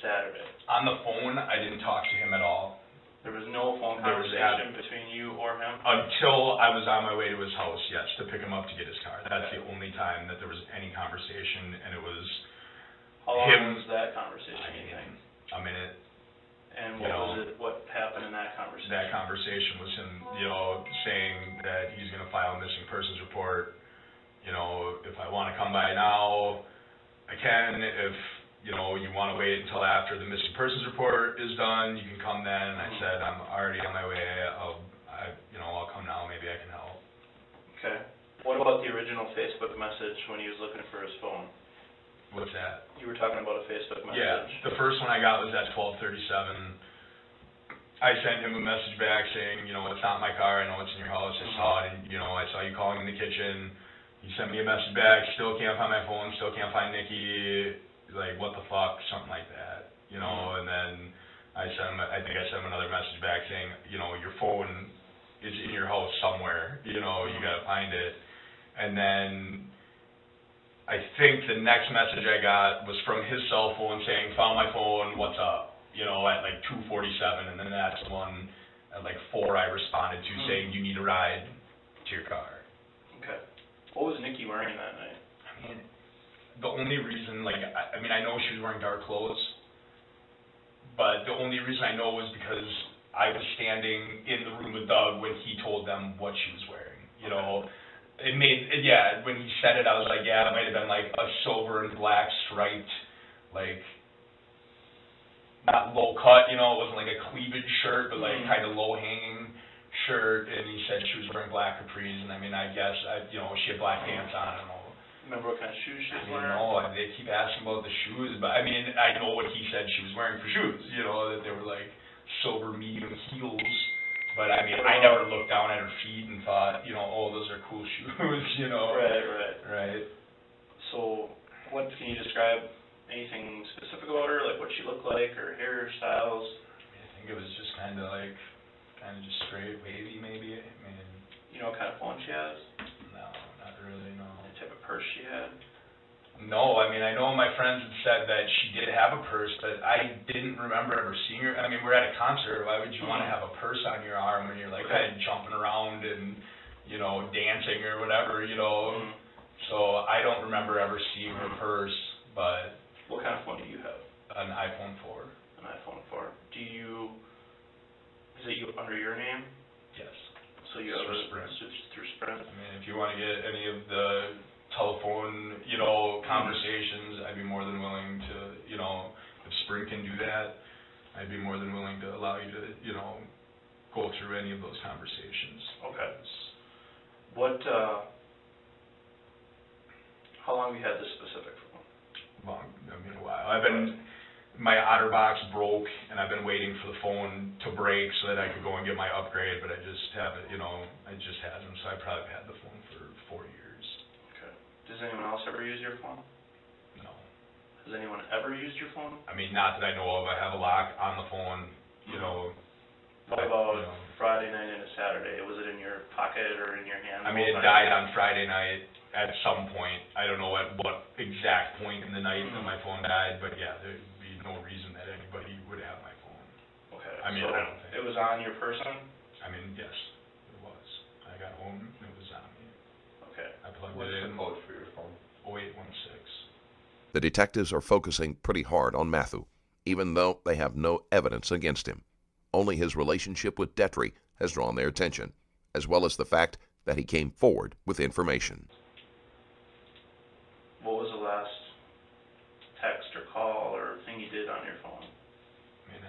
Saturday? On the phone, I didn't talk to him at all There was no phone There was conversation between you or him? until I was on my way to his house, yes, to pick him up to get his car. That's the only time that there was any conversation, and it was How long him- was that conversation, I you think? mean, a minute. And you what know, was it, what happened in that conversation? That conversation was him, you know, saying that he's gonna file a missing persons report. You know, if I wanna come by now, I can. If, you know, you wanna wait until after the missing persons report is done, you can come then. And I mm-hmm. said, I'm already on my way. I'll, I, you know, I'll come now. Maybe I can help. Okay. What about the original Facebook message when he was looking for his phone? What's that? You were talking about a Facebook message. Yeah, the first one I got was at twelve thirty-seven. I sent him a message back saying, you know, it's not my car, I know it's in your house, I saw it, and, you know, I saw you calling in the kitchen. He sent me a message back, still can't find my phone, still can't find Nikki, like, what the fuck, something like that, you know, and then I sent him, I think I sent him another message back saying, you know, your phone is in your house somewhere, you know, you gotta find it. And then I think the next message I got was from his cell phone saying, "Found my phone. What's up?" You know, at like 2:47, and then that's the one at like four I responded to Hmm. saying, "You need a ride to your car." Okay. What was Nikki wearing that night? I mean, the only reason, like, I, I mean, I know she was wearing dark clothes, but the only reason I know was because I was standing in the room with Doug when he told them what she was wearing. You know, it made, it, yeah, when he said it, I was like, yeah, it might have been like a silver and black striped, like, not low cut, you know, it wasn't like a cleavage shirt, but like Mhm. kind of low hanging shirt, and he said she was wearing black capris, and I mean, I guess, I, you know, she had black pants on, and know. Remember what kind of shoes she was wearing? know, I- they keep asking about the shoes, but I mean, I know what he said she was wearing for shoes, you know, that they were like silver medium heels. But I mean, I never looked down at her feet and thought, you know, oh, those are cool shoes, you know? Right, right. Right. So, what, can you describe anything specific about her, like what she looked like, her hairstyles? I think it was just kind of like, kind of just straight wavy maybe, I mean, You know what kind of phone she has? Purse she had? No, I mean, I know my friends had said that she did have a purse, but I didn't remember ever seeing her. I mean, we're at a concert, why would you want to have a purse on your arm when you're like jumping around and, you know, dancing or whatever, you know? Mm. So I don't remember ever seeing her purse, but What kind of phone do you have? an iPhone 4, An iPhone 4. Do you, is it you, under your name? yes. So you have Through a, Sprint. through Sprint? I mean, if you want to get any of the telephone, you know, conversations, I'd be more than willing to, you know, if Sprint can do that, I'd be more than willing to allow you to, you know, go through any of those conversations. Okay. What, uh, how long have you had this specific phone? Long, I mean, a while. I've been, my OtterBox broke, and I've been waiting for the phone to break so that I could go and get my upgrade, but I just haven't, you know, it just hasn't, so I probably had the phone for four years. Okay. Does anyone else ever use your phone? No. Has anyone ever used your phone? I mean, not that I know of, I have a lock on the phone, you know. Mm-hmm. What but, about you know, Friday night into Saturday? Was it in your pocket or in your hand? I mean, it died nights? on Friday night at some point. I don't know at what exact point in the night that mm-hmm. my phone died, but yeah, there'd be no reason that anybody would have my phone. Okay. I mean, so I don't think- It was on your person? I mean, yes, it was. I got home, and it was on me. Okay. I plugged What's it the in, code for your phone? 0816. The detectives are focusing pretty hard on Mathu, even though they have no evidence against him. Only his relationship with Detrie has drawn their attention, as well as the fact that he came forward with information. What was the last text or call or thing you did on your phone? I mean,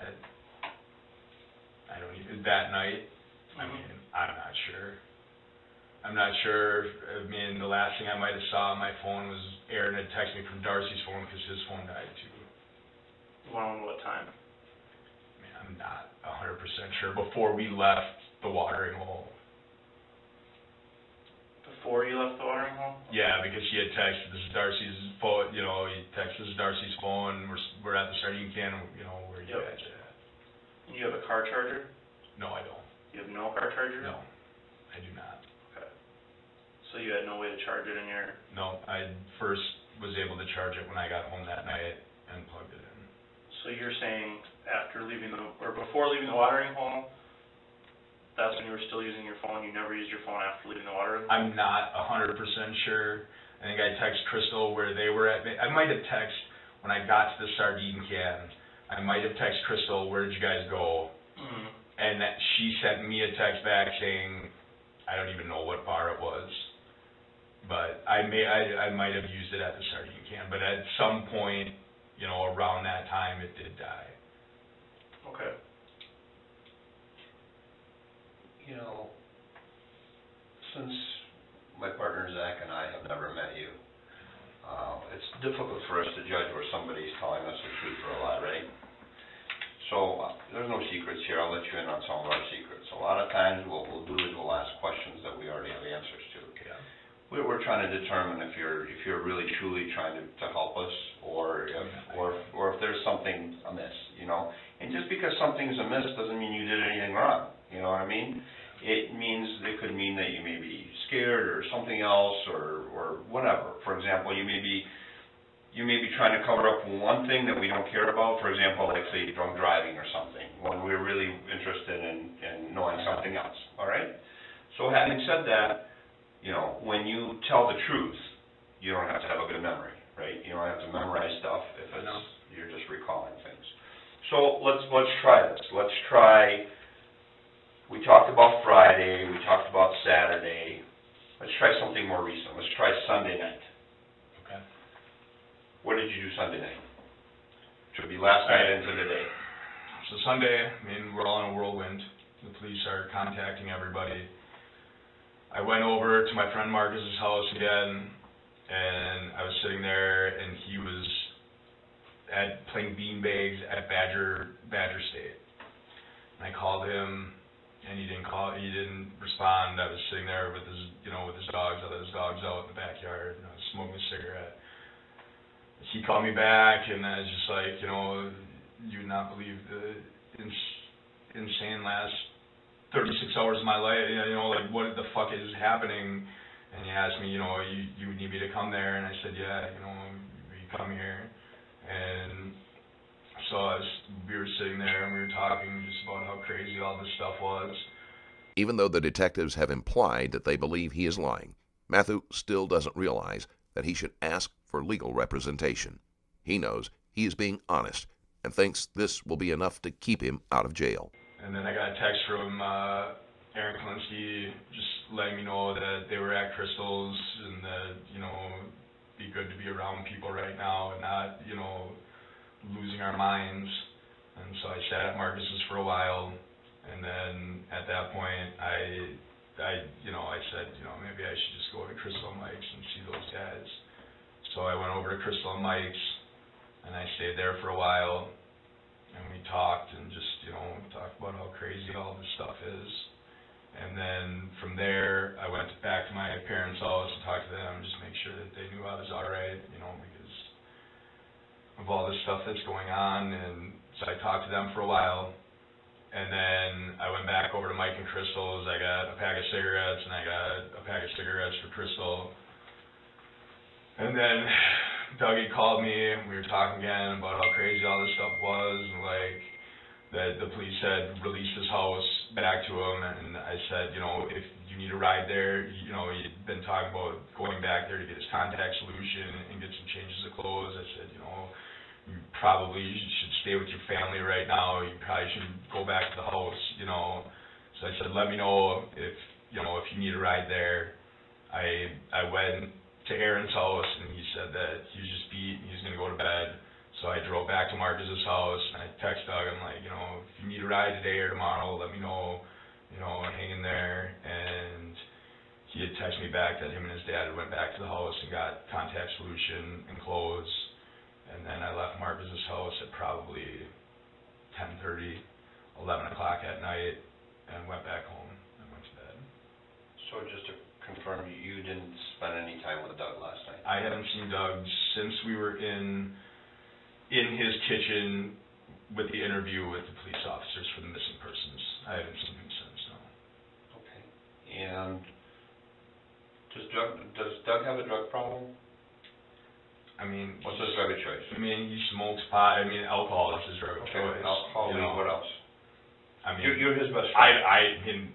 I, I don't even, that night, I Mhm. mean, I'm not sure. I'm not sure, I mean, the last thing I might have saw on my phone was Aaron had texted me from Darcy's phone because his phone died too. Around what time? I mean, I'm not a hundred percent sure, before we left the watering hole. Before you left the watering hole? Yeah, because she had texted, this is Darcy's phone, you know, he texted, this is Darcy's phone, we're, s- we're at the sardine can, you know, where you Yep. guys at? You have a car charger? No, I don't, You have no car charger? no, I do not. So you had no way to charge it in your, No, I first was able to charge it when I got home that night and plugged it in. so you're saying after leaving the, or before leaving the watering hole, that's when you were still using your phone, you never used your phone after leaving the watering hole? I'm not a hundred percent sure. I think I texted Crystal where they were at. I might have texted when I got to the sardine can. I might have texted Crystal, where did you guys go? Mhm. And that she sent me a text back saying, I don't even know what bar it was. But I may, I, I might have used it at the sardine can, but at some point, you know, around that time, it did die. Okay. You know, since my partner Zach and I have never met you, uh, it's difficult for us to judge where somebody's telling us the truth or a lie, right? So, uh, there's no secrets here, I'll let you in on some of our secrets. A lot of times, what we'll do is we'll ask questions that we already have answers to. Yeah. We're, we're trying to determine if you're, if you're really truly trying to, to help us, or if, or, if- or if there's something amiss, you know? And just because something's amiss doesn't mean you did anything wrong, you know what I mean? It means, it could mean that you may be scared or something else, or, or whatever. For example, you may be, you may be trying to cover up one thing that we don't care about, for example, like say drunk driving or something, when we're really interested in, in knowing something else, all right? So having said that, you know, when you tell the truth, you don't have to have a good memory, right? You don't have to memorize stuff if it's, you're just recalling things. So let's, let's try this. Let's try, we talked about Friday, we talked about Saturday. Let's try something more recent. Let's try Sunday night. Okay. What did you do Sunday night? Should be last night into the day. So Sunday, I mean, we're all in a whirlwind. The police are contacting everybody. I went over to my friend Marcus's house again, and I was sitting there, and he was at playing beanbags at Badger Badger State. And I called him, and he didn't call. He didn't respond. I was sitting there with his, you know, with his dogs. I let his dogs out in the backyard, and I was smoking a cigarette. He called me back, and I was just like, you know, you would not believe the ins- insane last 36 hours of my life. You know, like what the fuck is happening? And he asked me, you know, you you need me to come there, and I said, yeah, you know, we come here. And so I was, we were sitting there and we were talking just about how crazy all this stuff was. Even though the detectives have implied that they believe he is lying, Mathu still doesn't realize that he should ask for legal representation. He knows he is being honest and thinks this will be enough to keep him out of jail. And then I got a text from uh, Aaron Kalinsky just letting me know that they were at Crystal's and that, you know, be good to be around people right now and not, you know, losing our minds. And so I sat at Marcus's for a while. And then at that point, I, I, you know, I said, you know, maybe I should just go to Crystal Mike's and see those guys. So I went over to Crystal Mike's And I stayed there for a while, and we talked and just, you know, talked about how crazy all this stuff is. And then from there, I went back to my parents' house and talked to them, just make sure that they knew I was all right, you know, because of all this stuff that's going on. And so I talked to them for a while. And then I went back over to Mike and Crystal's. I got a pack of cigarettes, and I got a pack of cigarettes for Crystal. And then Dougie called me, and we were talking again about how crazy all this stuff was, and like that the police had released his house back to him, and I said, you know, if you need a ride there, you know, he'd been talking about going back there to get his contact solution and get some changes of clothes. I said, you know, you probably should stay with your family right now. You probably shouldn't go back to the house, you know. So I said, let me know if you know if you need a ride there. I I went to Aaron's house and he said that he was just beat and he was gonna go to bed. So I drove back to Marcus's house and I text Doug. I'm like, you know, if you need a ride today or tomorrow, let me know. You know, hang in there. And he had texted me back that him and his dad had went back to the house and got contact solution and clothes. And then I left Marcus's house at probably ten thirty, eleven o'clock at night, and went back home and went to bed. So just to confirm, you- you didn't spend any time with Doug last night? I haven't seen Doug since we were in, in his kitchen with the interview with the police officers for the missing persons. I haven't seen him since, no. Okay. And does Doug, does Doug have a drug problem? I mean, What's his drug of choice? I mean, he smokes pot, I mean, alcohol is his drug of Okay, choice. alcohol, you weed, know. what else? I mean, You're, you're his best I, friend. I, mean,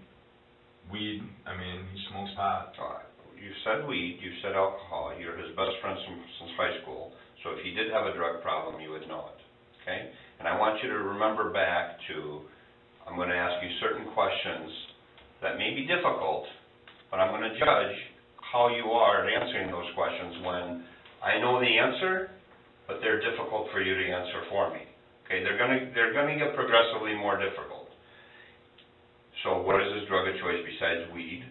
weed, I mean, he smokes pot. All right. You said weed, you said alcohol, you're his best friend since, since high school, so if he did have a drug problem, you would know it, okay? And I want you to remember back to, I'm gonna ask you certain questions that may be difficult, but I'm gonna judge how you are at answering those questions when I know the answer, but they're difficult for you to answer for me. Okay, they're gonna, they're gonna get progressively more difficult. So what is his drug of choice besides weed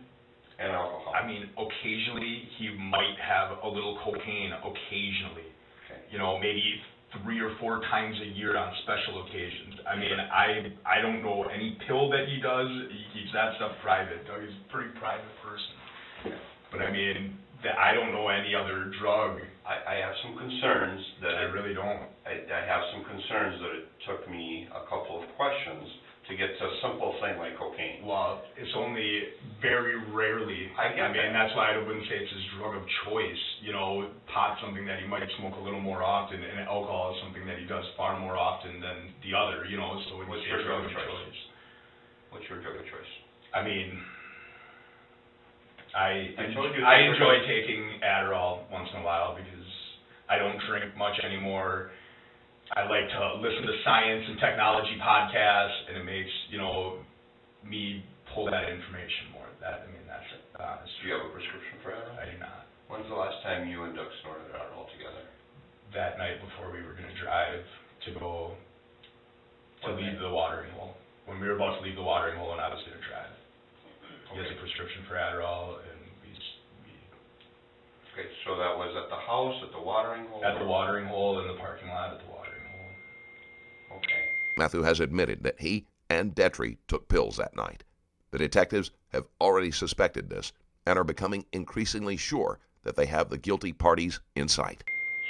and alcohol? I mean, occasionally, he might have a little cocaine, occasionally. Okay. You know, maybe three or four times a year on special occasions. I mean, I, I don't know any pill that he does, he keeps that stuff private. Doug is a pretty private person. But I mean, that, I don't know any other drug, I, I have some concerns that, I really don't. I, I have some concerns that it took me a couple of questions to get to a simple thing like cocaine. Well, it's only very rarely. I get I mean, that. that's why I wouldn't say it's his drug of choice. You know, pot's something that he might smoke a little more often, and alcohol is something that he does far more often than the other, you know, so it's your drug drug of choice? choice. What's your drug of choice? I mean, I, I I enjoy taking Adderall once in a while because I don't drink much anymore. I like to listen to science and technology podcasts, and it makes, you know, me pull that information more. That, I mean, that's it, honest. Do you have a prescription for Adderall? I do not. When's the last time you and Doug snorted Adderall together? That night before we were gonna drive to go, to What leave the watering hole. When we were about to leave the watering hole and I was gonna drive. He has a prescription for Adderall, and we, we Okay, so that was at the house, at the watering hole? At the watering hole, in the parking lot at the. Okay. Mathu has admitted that he and Detrie took pills that night. The detectives have already suspected this and are becoming increasingly sure that they have the guilty parties in sight.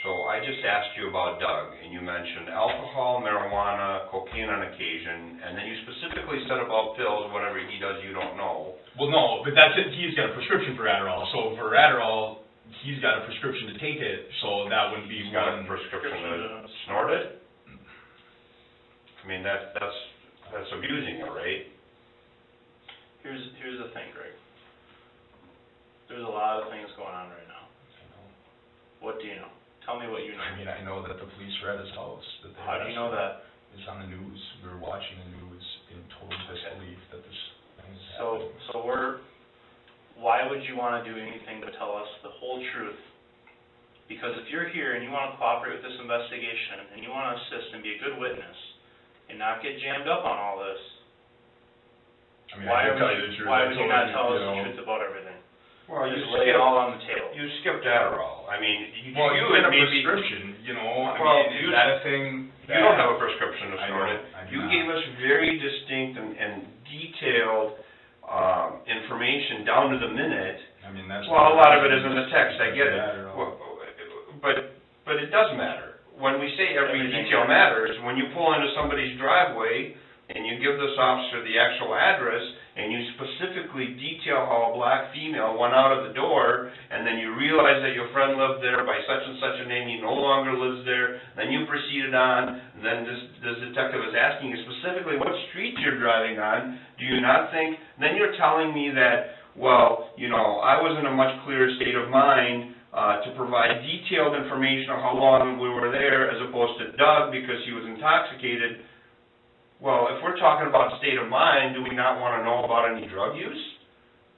So I just asked you about Doug, and you mentioned alcohol, marijuana, cocaine on occasion, and then you specifically said about pills, whatever he does, you don't know. Well, no, but that's it, he's got a prescription for Adderall, so for Adderall, he's got a prescription to take it, so that wouldn't be He's got a one. prescription to snort it? I mean, that, that's, that's abusing it, right? Here's, here's the thing, Greg. There's a lot of things going on right now. What do you know? Tell me what you know. I mean, I know that the police were at his house, that they. How do you know that? It's on the news, we were watching the news in total disbelief that this thing was So, happening. so we're, why would you wanna do anything but tell us the whole truth? Because if you're here and you wanna cooperate with this investigation, and you wanna assist and be a good witness, and not get jammed up on all this, I mean, why I are can tell you the we, truth. why I would you told not him, tell us you the know, truth about everything? Well, you Just lay it all on the table. You skipped Adderall. I mean, you, Well, you you and a maybe, prescription, you know, I Well, mean, you- is that a thing? you don't have a prescription to I snort know, it. I do You not. gave us very distinct and, and detailed, um, information down to the minute. I mean, that's. Well, a lot of it is in the text, I get it. Yeah, I don't know. Well, But, but it does matter. When we say every Everything detail matters, when you pull into somebody's driveway and you give this officer the actual address and you specifically detail how a black female went out of the door and then you realize that your friend lived there by such and such a name, he no longer lives there, then you proceeded on, then this, this detective is asking you specifically what street you're driving on, do you not think, then you're telling me that, well, you know, I was in a much clearer state of mind uh, to provide detailed information on how long we were there as opposed to Doug because he was intoxicated. Well, if we're talking about state of mind, do we not want to know about any drug use?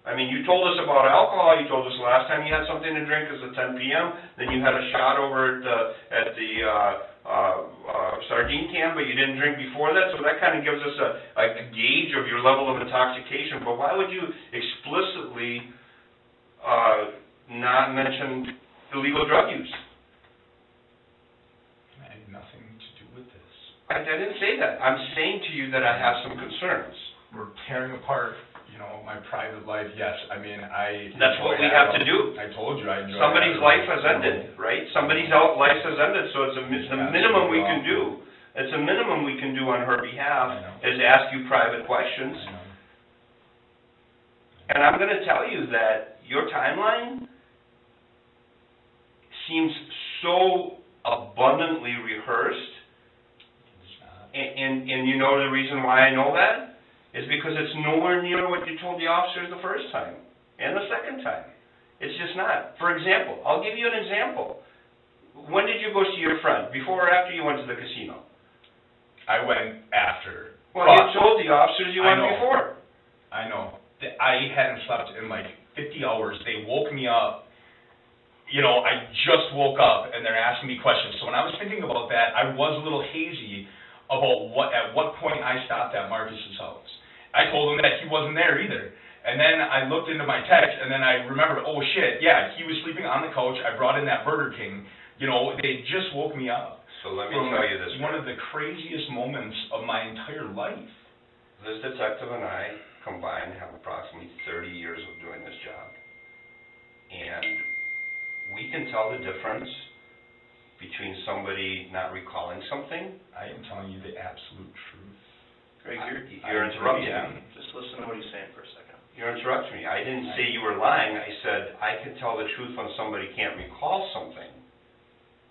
I mean, you told us about alcohol, you told us last time you had something to drink is at ten PM, then you had a shot over at the, at the, uh, uh, uh, sardine can, but you didn't drink before that, so that kind of gives us a, a gauge of your level of intoxication, but why would you explicitly, uh, not mention illegal drug use? I had nothing to do with this. I, I didn't say that. I'm saying to you that I have some concerns. We're tearing apart, you know, my private life, yes, I mean, I. That's what we have to do. I told you, I enjoy. Somebody's life has ended, right? Somebody's out, life has ended, so it's a, mi- the minimum we can do. It's a minimum we can do on her behalf, is ask you private questions. And I'm gonna tell you that your timeline seems so abundantly rehearsed, and, and, and you know the reason why I know that? Is because it's nowhere near what you told the officers the first time, and the second time. It's just not. For example, I'll give you an example. When did you go see your friend? Before or after you went to the casino? I went after. Well, you told the officers you I went know. before. I know. I hadn't slept in like 50 hours. They woke me up. You know, I just woke up and they're asking me questions. So when I was thinking about that, I was a little hazy about what at what point I stopped at Marcus's house. I told him that he wasn't there either. And then I looked into my text and then I remembered, oh shit, yeah, he was sleeping on the couch. I brought in that Burger King. You know, they just woke me up. So let me from tell you this. One of the craziest moments of my entire life. This detective and I combined have approximately 30 years of doing this job. And we can tell the difference between somebody not recalling something. I am telling you the absolute truth. Greg, you're, You're interrupting Yeah. me. just listen to what he's saying for a second. You're interrupting me. I didn't say you were lying. I said I can tell the truth when somebody can't recall something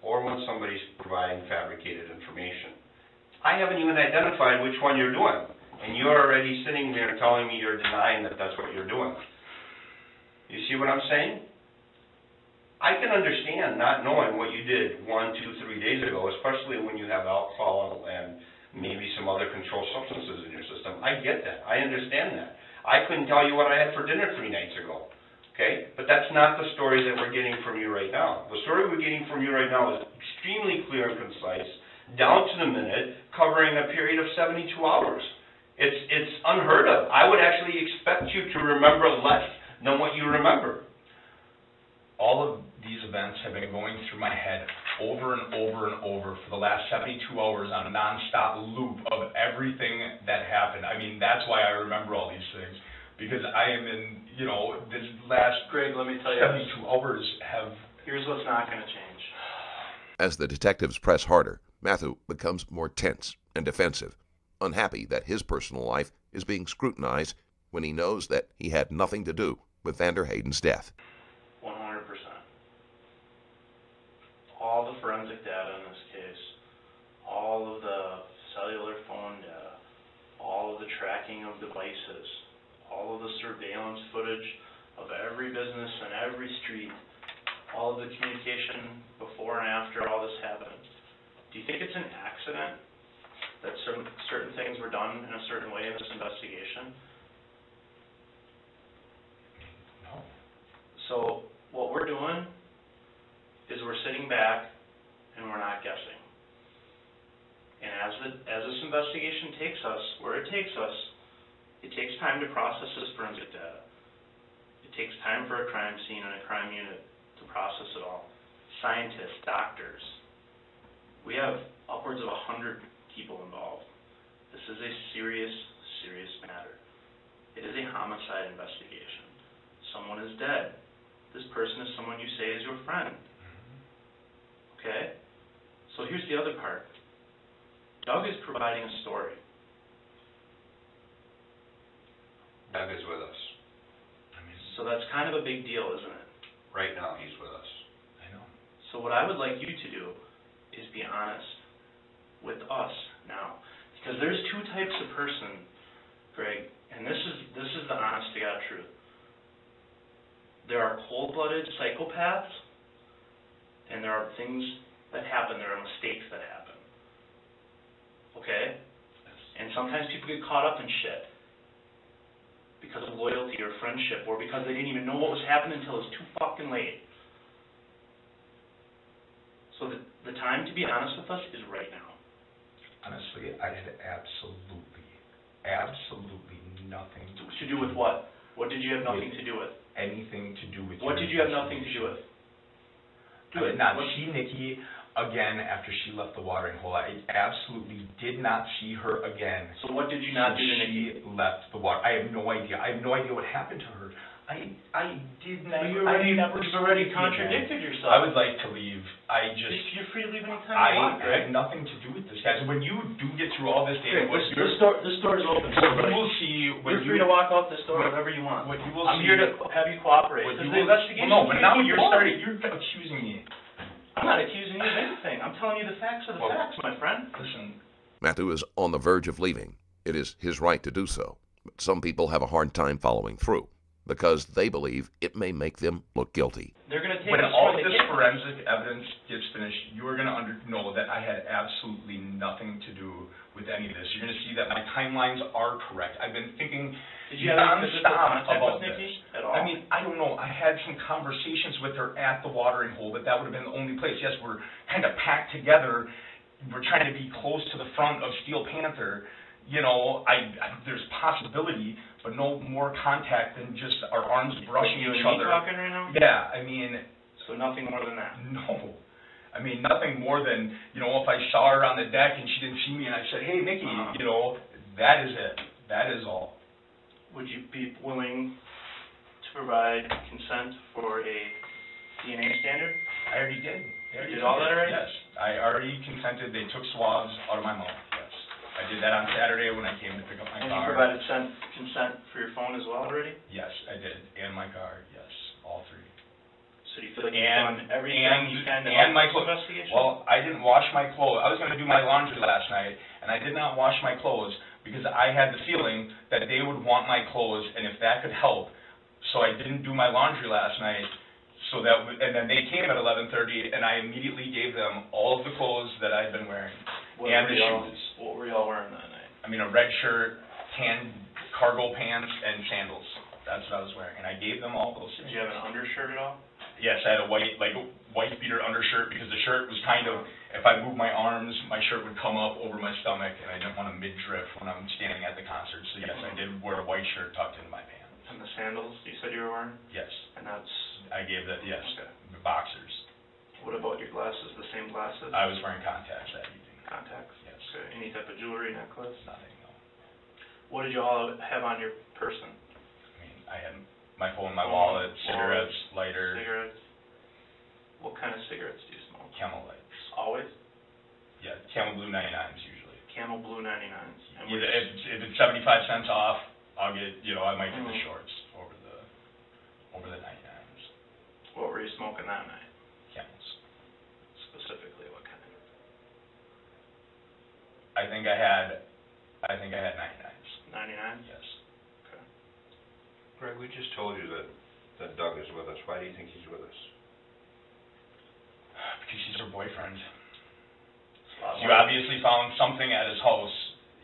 or when somebody's providing fabricated information. I haven't even identified which one you're doing, and you're already sitting there telling me you're denying that that's what you're doing. You see what I'm saying? I can understand not knowing what you did one, two, three days ago, especially when you have alcohol and maybe some other controlled substances in your system. I get that. I understand that. I couldn't tell you what I had for dinner three nights ago, okay? But that's not the story that we're getting from you right now. The story we're getting from you right now is extremely clear and concise, down to the minute, covering a period of 72 hours. It's, it's unheard of. I would actually expect you to remember less than what you remember. All of these events have been going through my head over and over and over for the last 72 hours on a nonstop loop of everything that happened. I mean, that's why I remember all these things, because I am in, you know, this last Greg, let me tell you, 72 hours have here's what's not gonna change. As the detectives press harder, Mathu becomes more tense and defensive, unhappy that his personal life is being scrutinized when he knows that he had nothing to do with VanderHeyden's death. One hundred percent. All the forensic data in this case, all of the cellular phone data, all of the tracking of devices, all of the surveillance footage of every business and every street, all of the communication before and after all this happened. Do you think it's an accident that certain, certain things were done in a certain way in this investigation? no. So what we're doing sitting back and we're not guessing. And as the, as this investigation takes us, where it takes us, it takes time to process this forensic data. It takes time for a crime scene and a crime unit to process it all. scientists, doctors. We have upwards of a hundred people involved. This is a serious, serious matter. It is a homicide investigation. Someone is dead. This person is someone you say is your friend. Okay? So here's the other part. Doug is providing a story. Doug is with us. I mean, So that's kind of a big deal, isn't it? Right now, he's with us. I know. So what I would like you to do is be honest with us now. Because there's two types of person, Greg, and this is, this is the honest to God truth. There are cold-blooded psychopaths, and there are things that happen, there are mistakes that happen. Okay? And sometimes people get caught up in shit because of loyalty or friendship, or because they didn't even know what was happening until it was too fucking late. So the, the time to be honest with us is right now. Honestly, I had absolutely, absolutely nothing To do with what? What did you have nothing to do with? anything to do with. What did you have nothing to do with? I did not see Nikki again after she left the watering hole. I absolutely did not see her again. So what did you not do to Nikki? She left the water. I have no idea. I have no idea what happened to her. I, I did not. Well, you I already, never you've already saw Nikki again. contradicted I would like to leave. I just. You're free to leave anytime I you want, Greg. had nothing to do with this, guys. When you do get through all this data, Greg, what this, you're, this door, this door is open. what you will see, when You're you, free to walk out this door what- whenever you want. what you will I'm see. here to have you cooperate. what you the will- investigation. Well, no, but now you're going. starting, you're accusing me. I'm not accusing you of anything. I'm telling you the facts are the Well- facts, my friend. Listen, Mathu is on the verge of leaving. It is his right to do so. But some people have a hard time following through because they believe it may make them look guilty. They're gonna take when all where this they take us. forensic evidence gets finished, you are gonna under, know that I had absolutely nothing to do with any of this. You're gonna see that my timelines are correct. I've been thinking Did you have any physical nonstop about with this. At all? I mean, I don't know. I had some conversations with her at the watering hole, but that would have been the only place. Yes, we're kind of packed together. We're trying to be close to the front of Steel Panther. You know, I, I there's possibility, but no more contact than just our arms brushing you each me other. talking right now? Yeah, I mean, So nothing more than that. no. I mean, nothing more than, you know, if I saw her on the deck and she didn't see me and I said, hey, Mickey, Uh-huh. you know, that is it. That is all. Would you be willing to provide consent for a DNA standard? I already did. I already did all that already? Yes. I already consented. They took swabs out of my mouth. I did that on Saturday when I came to pick up my car. And you car. provided consent, consent for your phone as well already? Yes, I did. And my car, yes, all three. So do you feel like you've And- done everything and- you can to and help my this clo- investigation? Well, I didn't wash my clothes. I was gonna do my laundry last night, and I did not wash my clothes because I had the feeling that they would want my clothes, and if that could help. So I didn't do my laundry last night, so that, w- and then they came at eleven thirty, and I immediately gave them all of the clothes that I'd been wearing. What and were the y'all- shoes. What were y'all wearing that night? I mean, a red shirt, tan cargo pants, and sandals. That's what I was wearing, and I gave them all those Did things. you have an undershirt at all? Yes, I had a white, like, white beater undershirt because the shirt was kind of, if I moved my arms, my shirt would come up over my stomach, and I didn't want to mid-drift when I'm standing at the concert. So yes, I did wear a white shirt tucked into my pants. And the sandals you said you were wearing? Yes, And that's, I gave that, yes, Okay. the boxers. what about your glasses, the same glasses? I was wearing contacts that evening. Contacts? Yes, Okay, any type of jewelry, necklace? nothing, no. What did y'all have on your person? I mean, I had my phone, my Phone, wallet, cigarettes, lighter, Cigarettes? What kind of cigarettes do you smoke? Camel lights. Always? Yeah, Camel Blue 99s usually. Camel Blue 99s? And Either, if, if it's seventy-five cents off, I'll get, you know, I might get the Mhm. shorts over the, over the ninety-nines, What were you smoking that night? Camels. Specifically, what kind? I think I had, I think I had ninety-nines, 99? yes. Okay. Greg, we just told you that, that Doug is with us. Why do you think he's with us? Because she's her boyfriend. It's a lot You obviously found something at his house,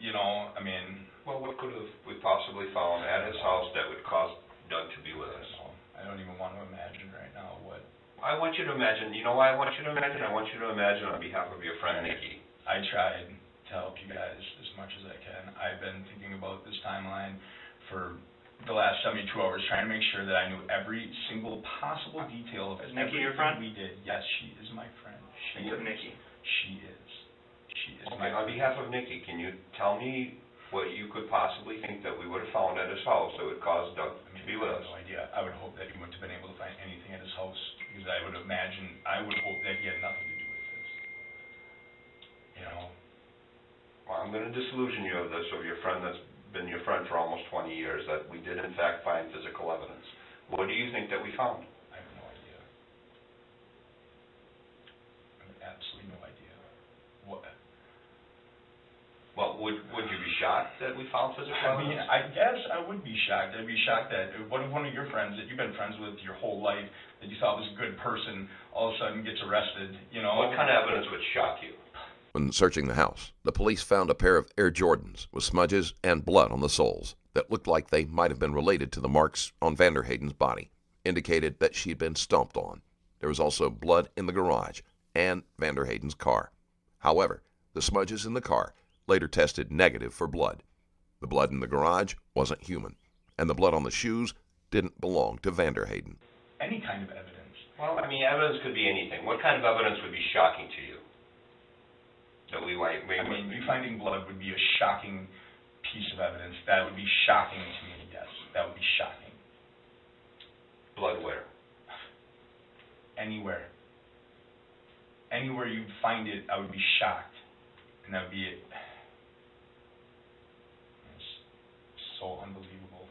you know, I mean, Well, what could have we possibly found at his house that would cause Doug to be with us? I don't even want to imagine right now what, I want you to imagine, you know why I want you to imagine? I want you to imagine on behalf of your friend Nikki. I tried to help you guys as much as I can. I've been thinking about this timeline for the last seventy-two hours trying to make sure that I knew every single possible detail of Is Nikki your everything friend? we did. Yes, she is my friend. She Think of is. Nikki. She is. She is Okay, my on behalf of Nikki, can you tell me what you could possibly think that we would have found at his house that would cause Doug I to mean, be with I us? have no idea. I would hope that he wouldn't have been able to find anything at his house, because I would imagine, I would hope that he had nothing to do with this. You know, I'm gonna disillusion you of this, of your friend that's been your friend for almost twenty years, that we did in fact find physical evidence. What do you think that we found? I have no idea. I have absolutely no idea. What, Well, would, would you be shocked that we found physical I mean, evidence? I guess I would be shocked. I'd be shocked that, what if one of your friends that you've been friends with your whole life, that you thought was a good person, all of a sudden gets arrested, you know? What kind of evidence would shock you? When searching the house, the police found a pair of Air Jordans with smudges and blood on the soles that looked like they might have been related to the marks on VanderHeyden's body, indicated that she had been stomped on. There was also blood in the garage and VanderHeyden's car. However, the smudges in the car later tested negative for blood. The blood in the garage wasn't human, and the blood on the shoes didn't belong to VanderHeyden. Any kind of evidence. Well, I mean, evidence could be anything. What kind of evidence would be shocking to you? That we might, we I mean, you finding blood would be a shocking piece of evidence. That would be shocking to me, yes. That would be shocking. blood where? Anywhere. Anywhere you'd find it, I would be shocked. And that would be it. It's so unbelievable.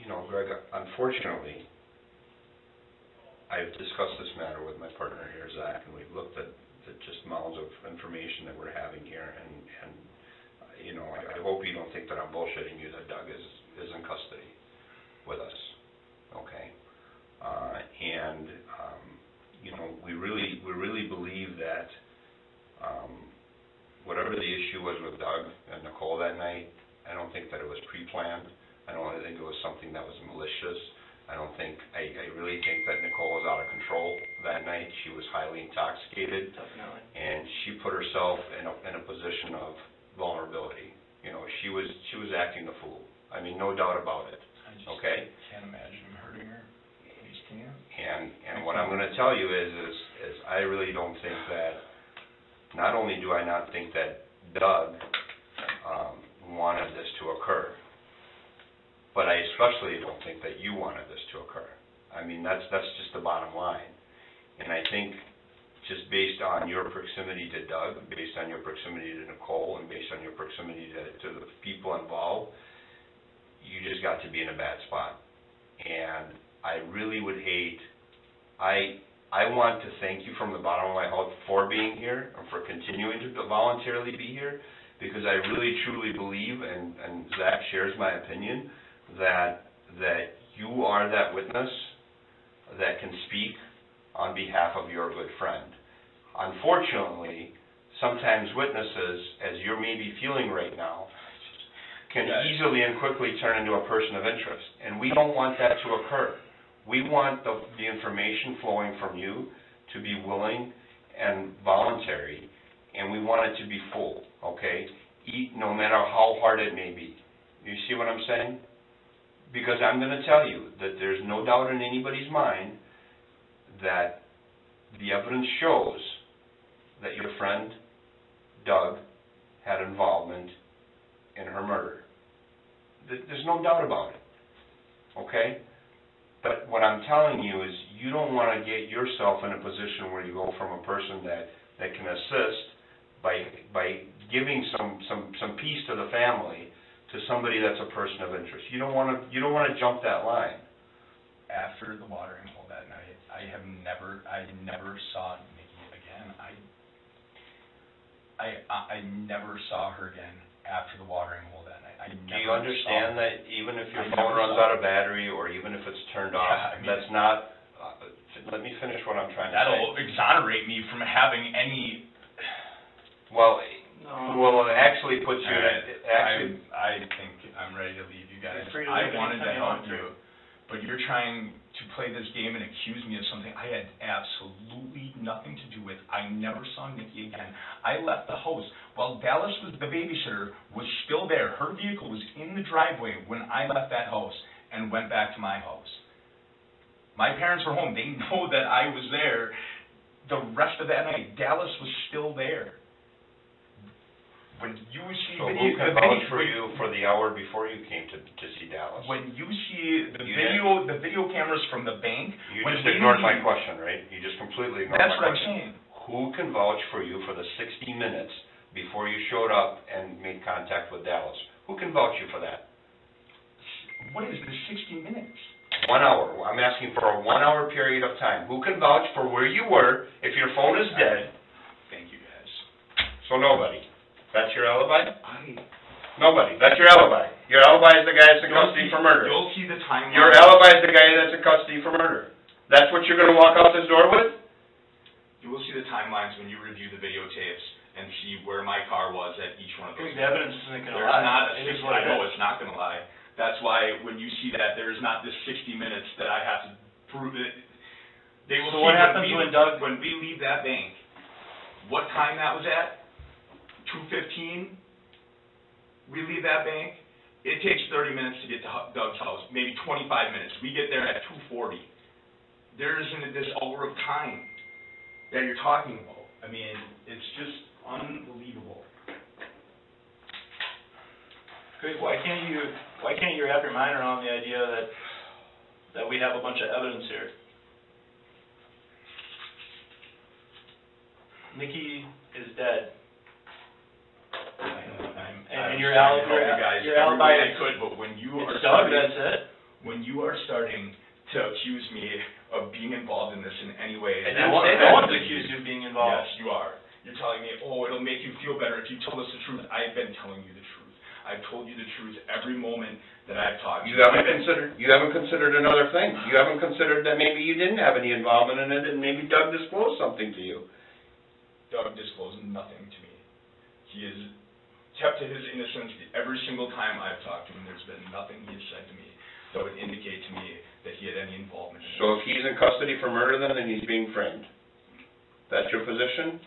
You know, Greg, unfortunately, I've discussed this matter with my partner here, Zach, and we've looked at the just mounds of information that we're having here, and, and, uh, you know, I, I hope you don't think that I'm bullshitting you, that Doug is, is in custody with us, okay? Uh, and, um, you know, we really, we really believe that, um, whatever the issue was with Doug and Nicole that night, I don't think that it was pre-planned. I don't think it was something that was malicious. I don't think, I, I really think that Nicole was out of control that night. She was highly intoxicated, Definitely. and she put herself in a, in a position of vulnerability. You know, she was, she was acting the fool. I mean, no doubt about it, I just okay? can't imagine him hurting her. I just can't. And, and what I'm gonna tell you is, is, is I really don't think that, not only do I not think that Doug, um, wanted this to occur, but I especially don't think that you wanted this to occur. I mean, that's, that's just the bottom line. And I think, just based on your proximity to Doug, based on your proximity to Nicole, and based on your proximity to, to the people involved, you just got to be in a bad spot. And I really would hate, I, I want to thank you from the bottom of my heart for being here and for continuing to voluntarily be here, because I really truly believe, and, and Zach shares my opinion, that, that you are that witness that can speak on behalf of your good friend. Unfortunately, sometimes witnesses, as you're maybe feeling right now, can Yeah. easily and quickly turn into a person of interest, and we don't want that to occur. We want the, the information flowing from you to be willing and voluntary, and we want it to be full, okay? Eat no matter how hard it may be. You see what I'm saying? Because I'm gonna tell you that there's no doubt in anybody's mind that the evidence shows that your friend Doug had involvement in her murder. There's no doubt about it, okay? But what I'm telling you is, you don't wanna get yourself in a position where you go from a person that, that can assist by, by giving some, some, some peace to the family to somebody that's a person of interest. You don't wanna, you don't wanna jump that line. After the watering hole that night, I have never, I never saw Nikki again. I, I, I- I never saw her again after the watering hole that night. I never Do you understand saw- that even if your I phone never runs saw out of battery, or even if it's turned off, Yeah, I mean- that's not, uh, let me finish what I'm trying to say. That'll exonerate me from having any. Well. Um, well, it actually puts you, Alright, it actually, I, I think I'm ready to leave you guys. You're free to I leave wanted to anytime you help want to. you, but you're trying to play this game and accuse me of something I had absolutely nothing to do with. I never saw Nikki again. I left the house while Dallas was the babysitter was still there. Her vehicle was in the driveway when I left that house and went back to my house. My parents were home. They know that I was there the rest of that night. Dallas was still there. When you see So video, who can the vouch video, for you for the hour before you came to, to see Dallas? when you see the You video, the video cameras from the bank. You when just we ignored my leave- question, right? You just completely ignored my That's what I'm question. saying. Who can vouch for you for the sixty minutes before you showed up and made contact with Dallas? Who can vouch you for that? What is this sixty minutes? One hour. I'm asking for a one-hour period of time. Who can vouch for where you were if your phone is dead? Thank you, guys. So nobody. That's your alibi? I. Nobody. That's your alibi. Your alibi is the guy that's in custody for murder. You'll see the timeline. Your alibi is the guy that's in custody for murder. That's what you're gonna walk out this door with? You will see the timelines when you review the videotapes and see where my car was at each one of those. The evidence isn't gonna There's lie. not a It is sixty, what I it know is. it's not gonna lie. That's why when you see that, there is not this sixty minutes that I have to prove it. They will So see what when happens we- when Doug- When we leave that bank, what time that was at? Two fifteen? We leave that bank, it takes thirty minutes to get to Doug's house, maybe twenty-five minutes. We get there at two forty. There isn't this hour of time that you're talking about. I mean, it's just unbelievable. Why can't you, why can't you wrap your mind around the idea that, that we have a bunch of evidence here? Nikki is dead. And I'm your trying to your- you guys your every alibi I could, but when you are It's Doug, starting, that's it. when you are starting to accuse me of being involved in this in any way, And I no one, no one's to accused you. you of being involved. Yes, you are. You're telling me, oh, it'll make you feel better if you tell us the truth. I've been telling you the truth. I've told you the truth every moment that I've talked to You haven't considered, you haven't considered another thing. You haven't considered that maybe you didn't have any involvement in it, and maybe Doug disclosed something to you. Doug disclosed nothing to me. He has kept to his innocence every single time I've talked to him. There's been nothing he has said to me that would indicate to me that he had any involvement in. So if he's in custody for murder then, then he's being framed. That's your position?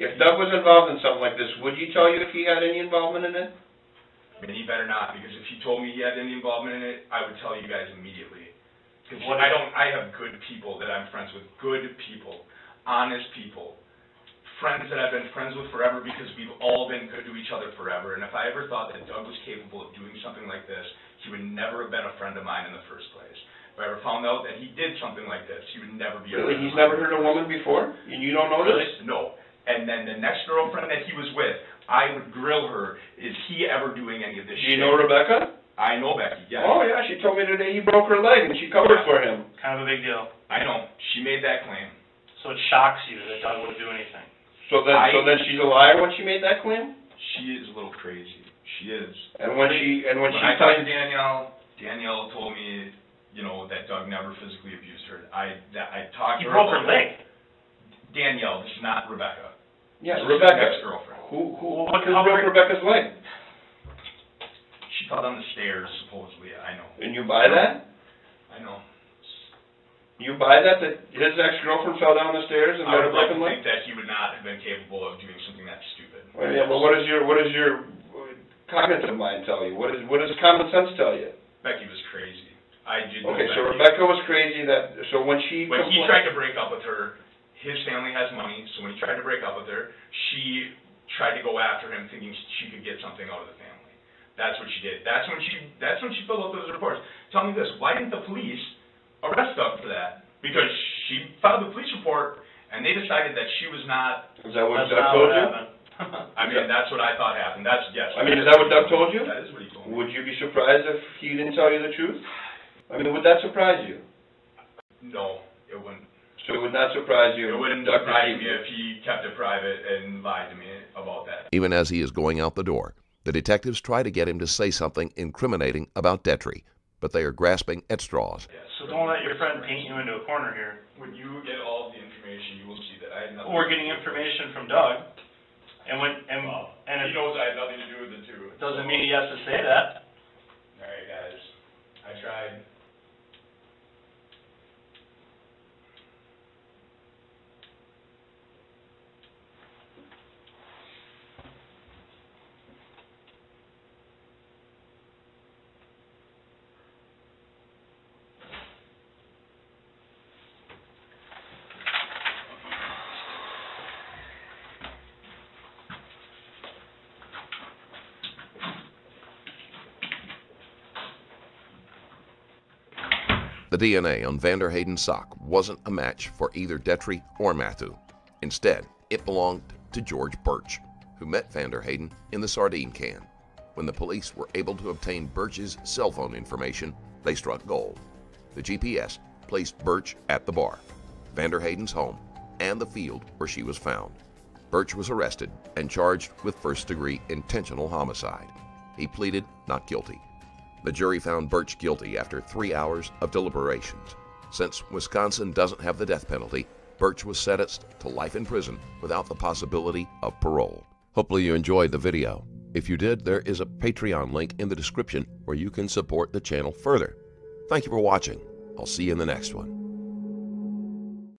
If Doug was involved in something like this, would you tell you if he had any involvement in it? I mean, he better not, because if he told me he had any involvement in it, I would tell you guys immediately. Because I don't, I have good people that I'm friends with, good people, honest people, friends that I've been friends with forever because we've all been good to each other forever. And if I ever thought that Doug was capable of doing something like this, he would never have been a friend of mine in the first place. If I ever found out that he did something like this, he would never be a Really, friend he's of mine. He's never hurt a woman before? And you don't know this? No. And then the next girlfriend that he was with, I would grill her, is he ever doing any of this Do shit? you know Rebecca? I know Becky, yes. Oh, yeah, she told me today he broke her leg and she covered for him. Kind of a big deal. I know. She made that claim. So it shocks you that Doug would do anything. So then, so I- then she's a liar when she made that claim? She is a little crazy. She is. And when she, and when When she I talked to claimed, Danielle, Danielle told me, you know, that Doug never physically abused her. I, that, I talked He to her. broke her about leg. that. Danielle, this is not Rebecca. yeah, This is his Rebecca, Ex-girlfriend. who, who, Well, what- who how broke big- Rebecca's leg? She fell down the stairs, supposedly. I know. And you buy that? I know. You buy that, that his ex-girlfriend fell down the stairs and I got a would like to leg? think that he would not have been capable of doing something that stupid. Well, yeah, but what does your, what does your uh, cognitive mind tell you? What is, what does common sense tell you? Becky was crazy. I did know Okay, so Becky. Rebecca was crazy that, so when she When he tried to break up with her, his family has money, so when he tried to break up with her, she tried to go after him thinking she could get something out of the family. That's what she did. That's when she, that's when she filled out those reports. Tell me this, why didn't the police arrest Doug for that? Because she filed the police report, and they decided that she was not, Is that what That's Doug not told what you? happened. I mean, that's what I thought happened. That's, yes. I mean, is that what Doug told you? That is what he told me. Would you be surprised if he didn't tell you the truth? I mean, would that surprise you? No, it wouldn't. So it would not surprise you It if wouldn't Doug surprise deceived me you? if he kept it private and lied to me about that. Even as he is going out the door, the detectives try to get him to say something incriminating about Detrie, but they are grasping at straws. So don't let your friend paint you into a corner here. When you get all of the information, you will see that I had nothing. Or getting information from Doug. And when, and, Well, and he it knows I had nothing to do with the two. doesn't mean he has to say that. All right, guys, I tried. The DNA on VanderHeyden's sock wasn't a match for either Detrie or Mathu. Instead, it belonged to George Burch, who met VanderHeyden in the sardine can. When the police were able to obtain Burch's cell phone information, they struck gold. The GPS placed Burch at the bar, VanderHeyden's home, and the field where she was found. Burch was arrested and charged with first degree intentional homicide. He pleaded not guilty. The jury found Burch guilty after three hours of deliberations. Since Wisconsin doesn't have the death penalty, Burch was sentenced to life in prison without the possibility of parole. Hopefully you enjoyed the video. If you did, there is a Patreon link in the description where you can support the channel further. Thank you for watching. I'll see you in the next one.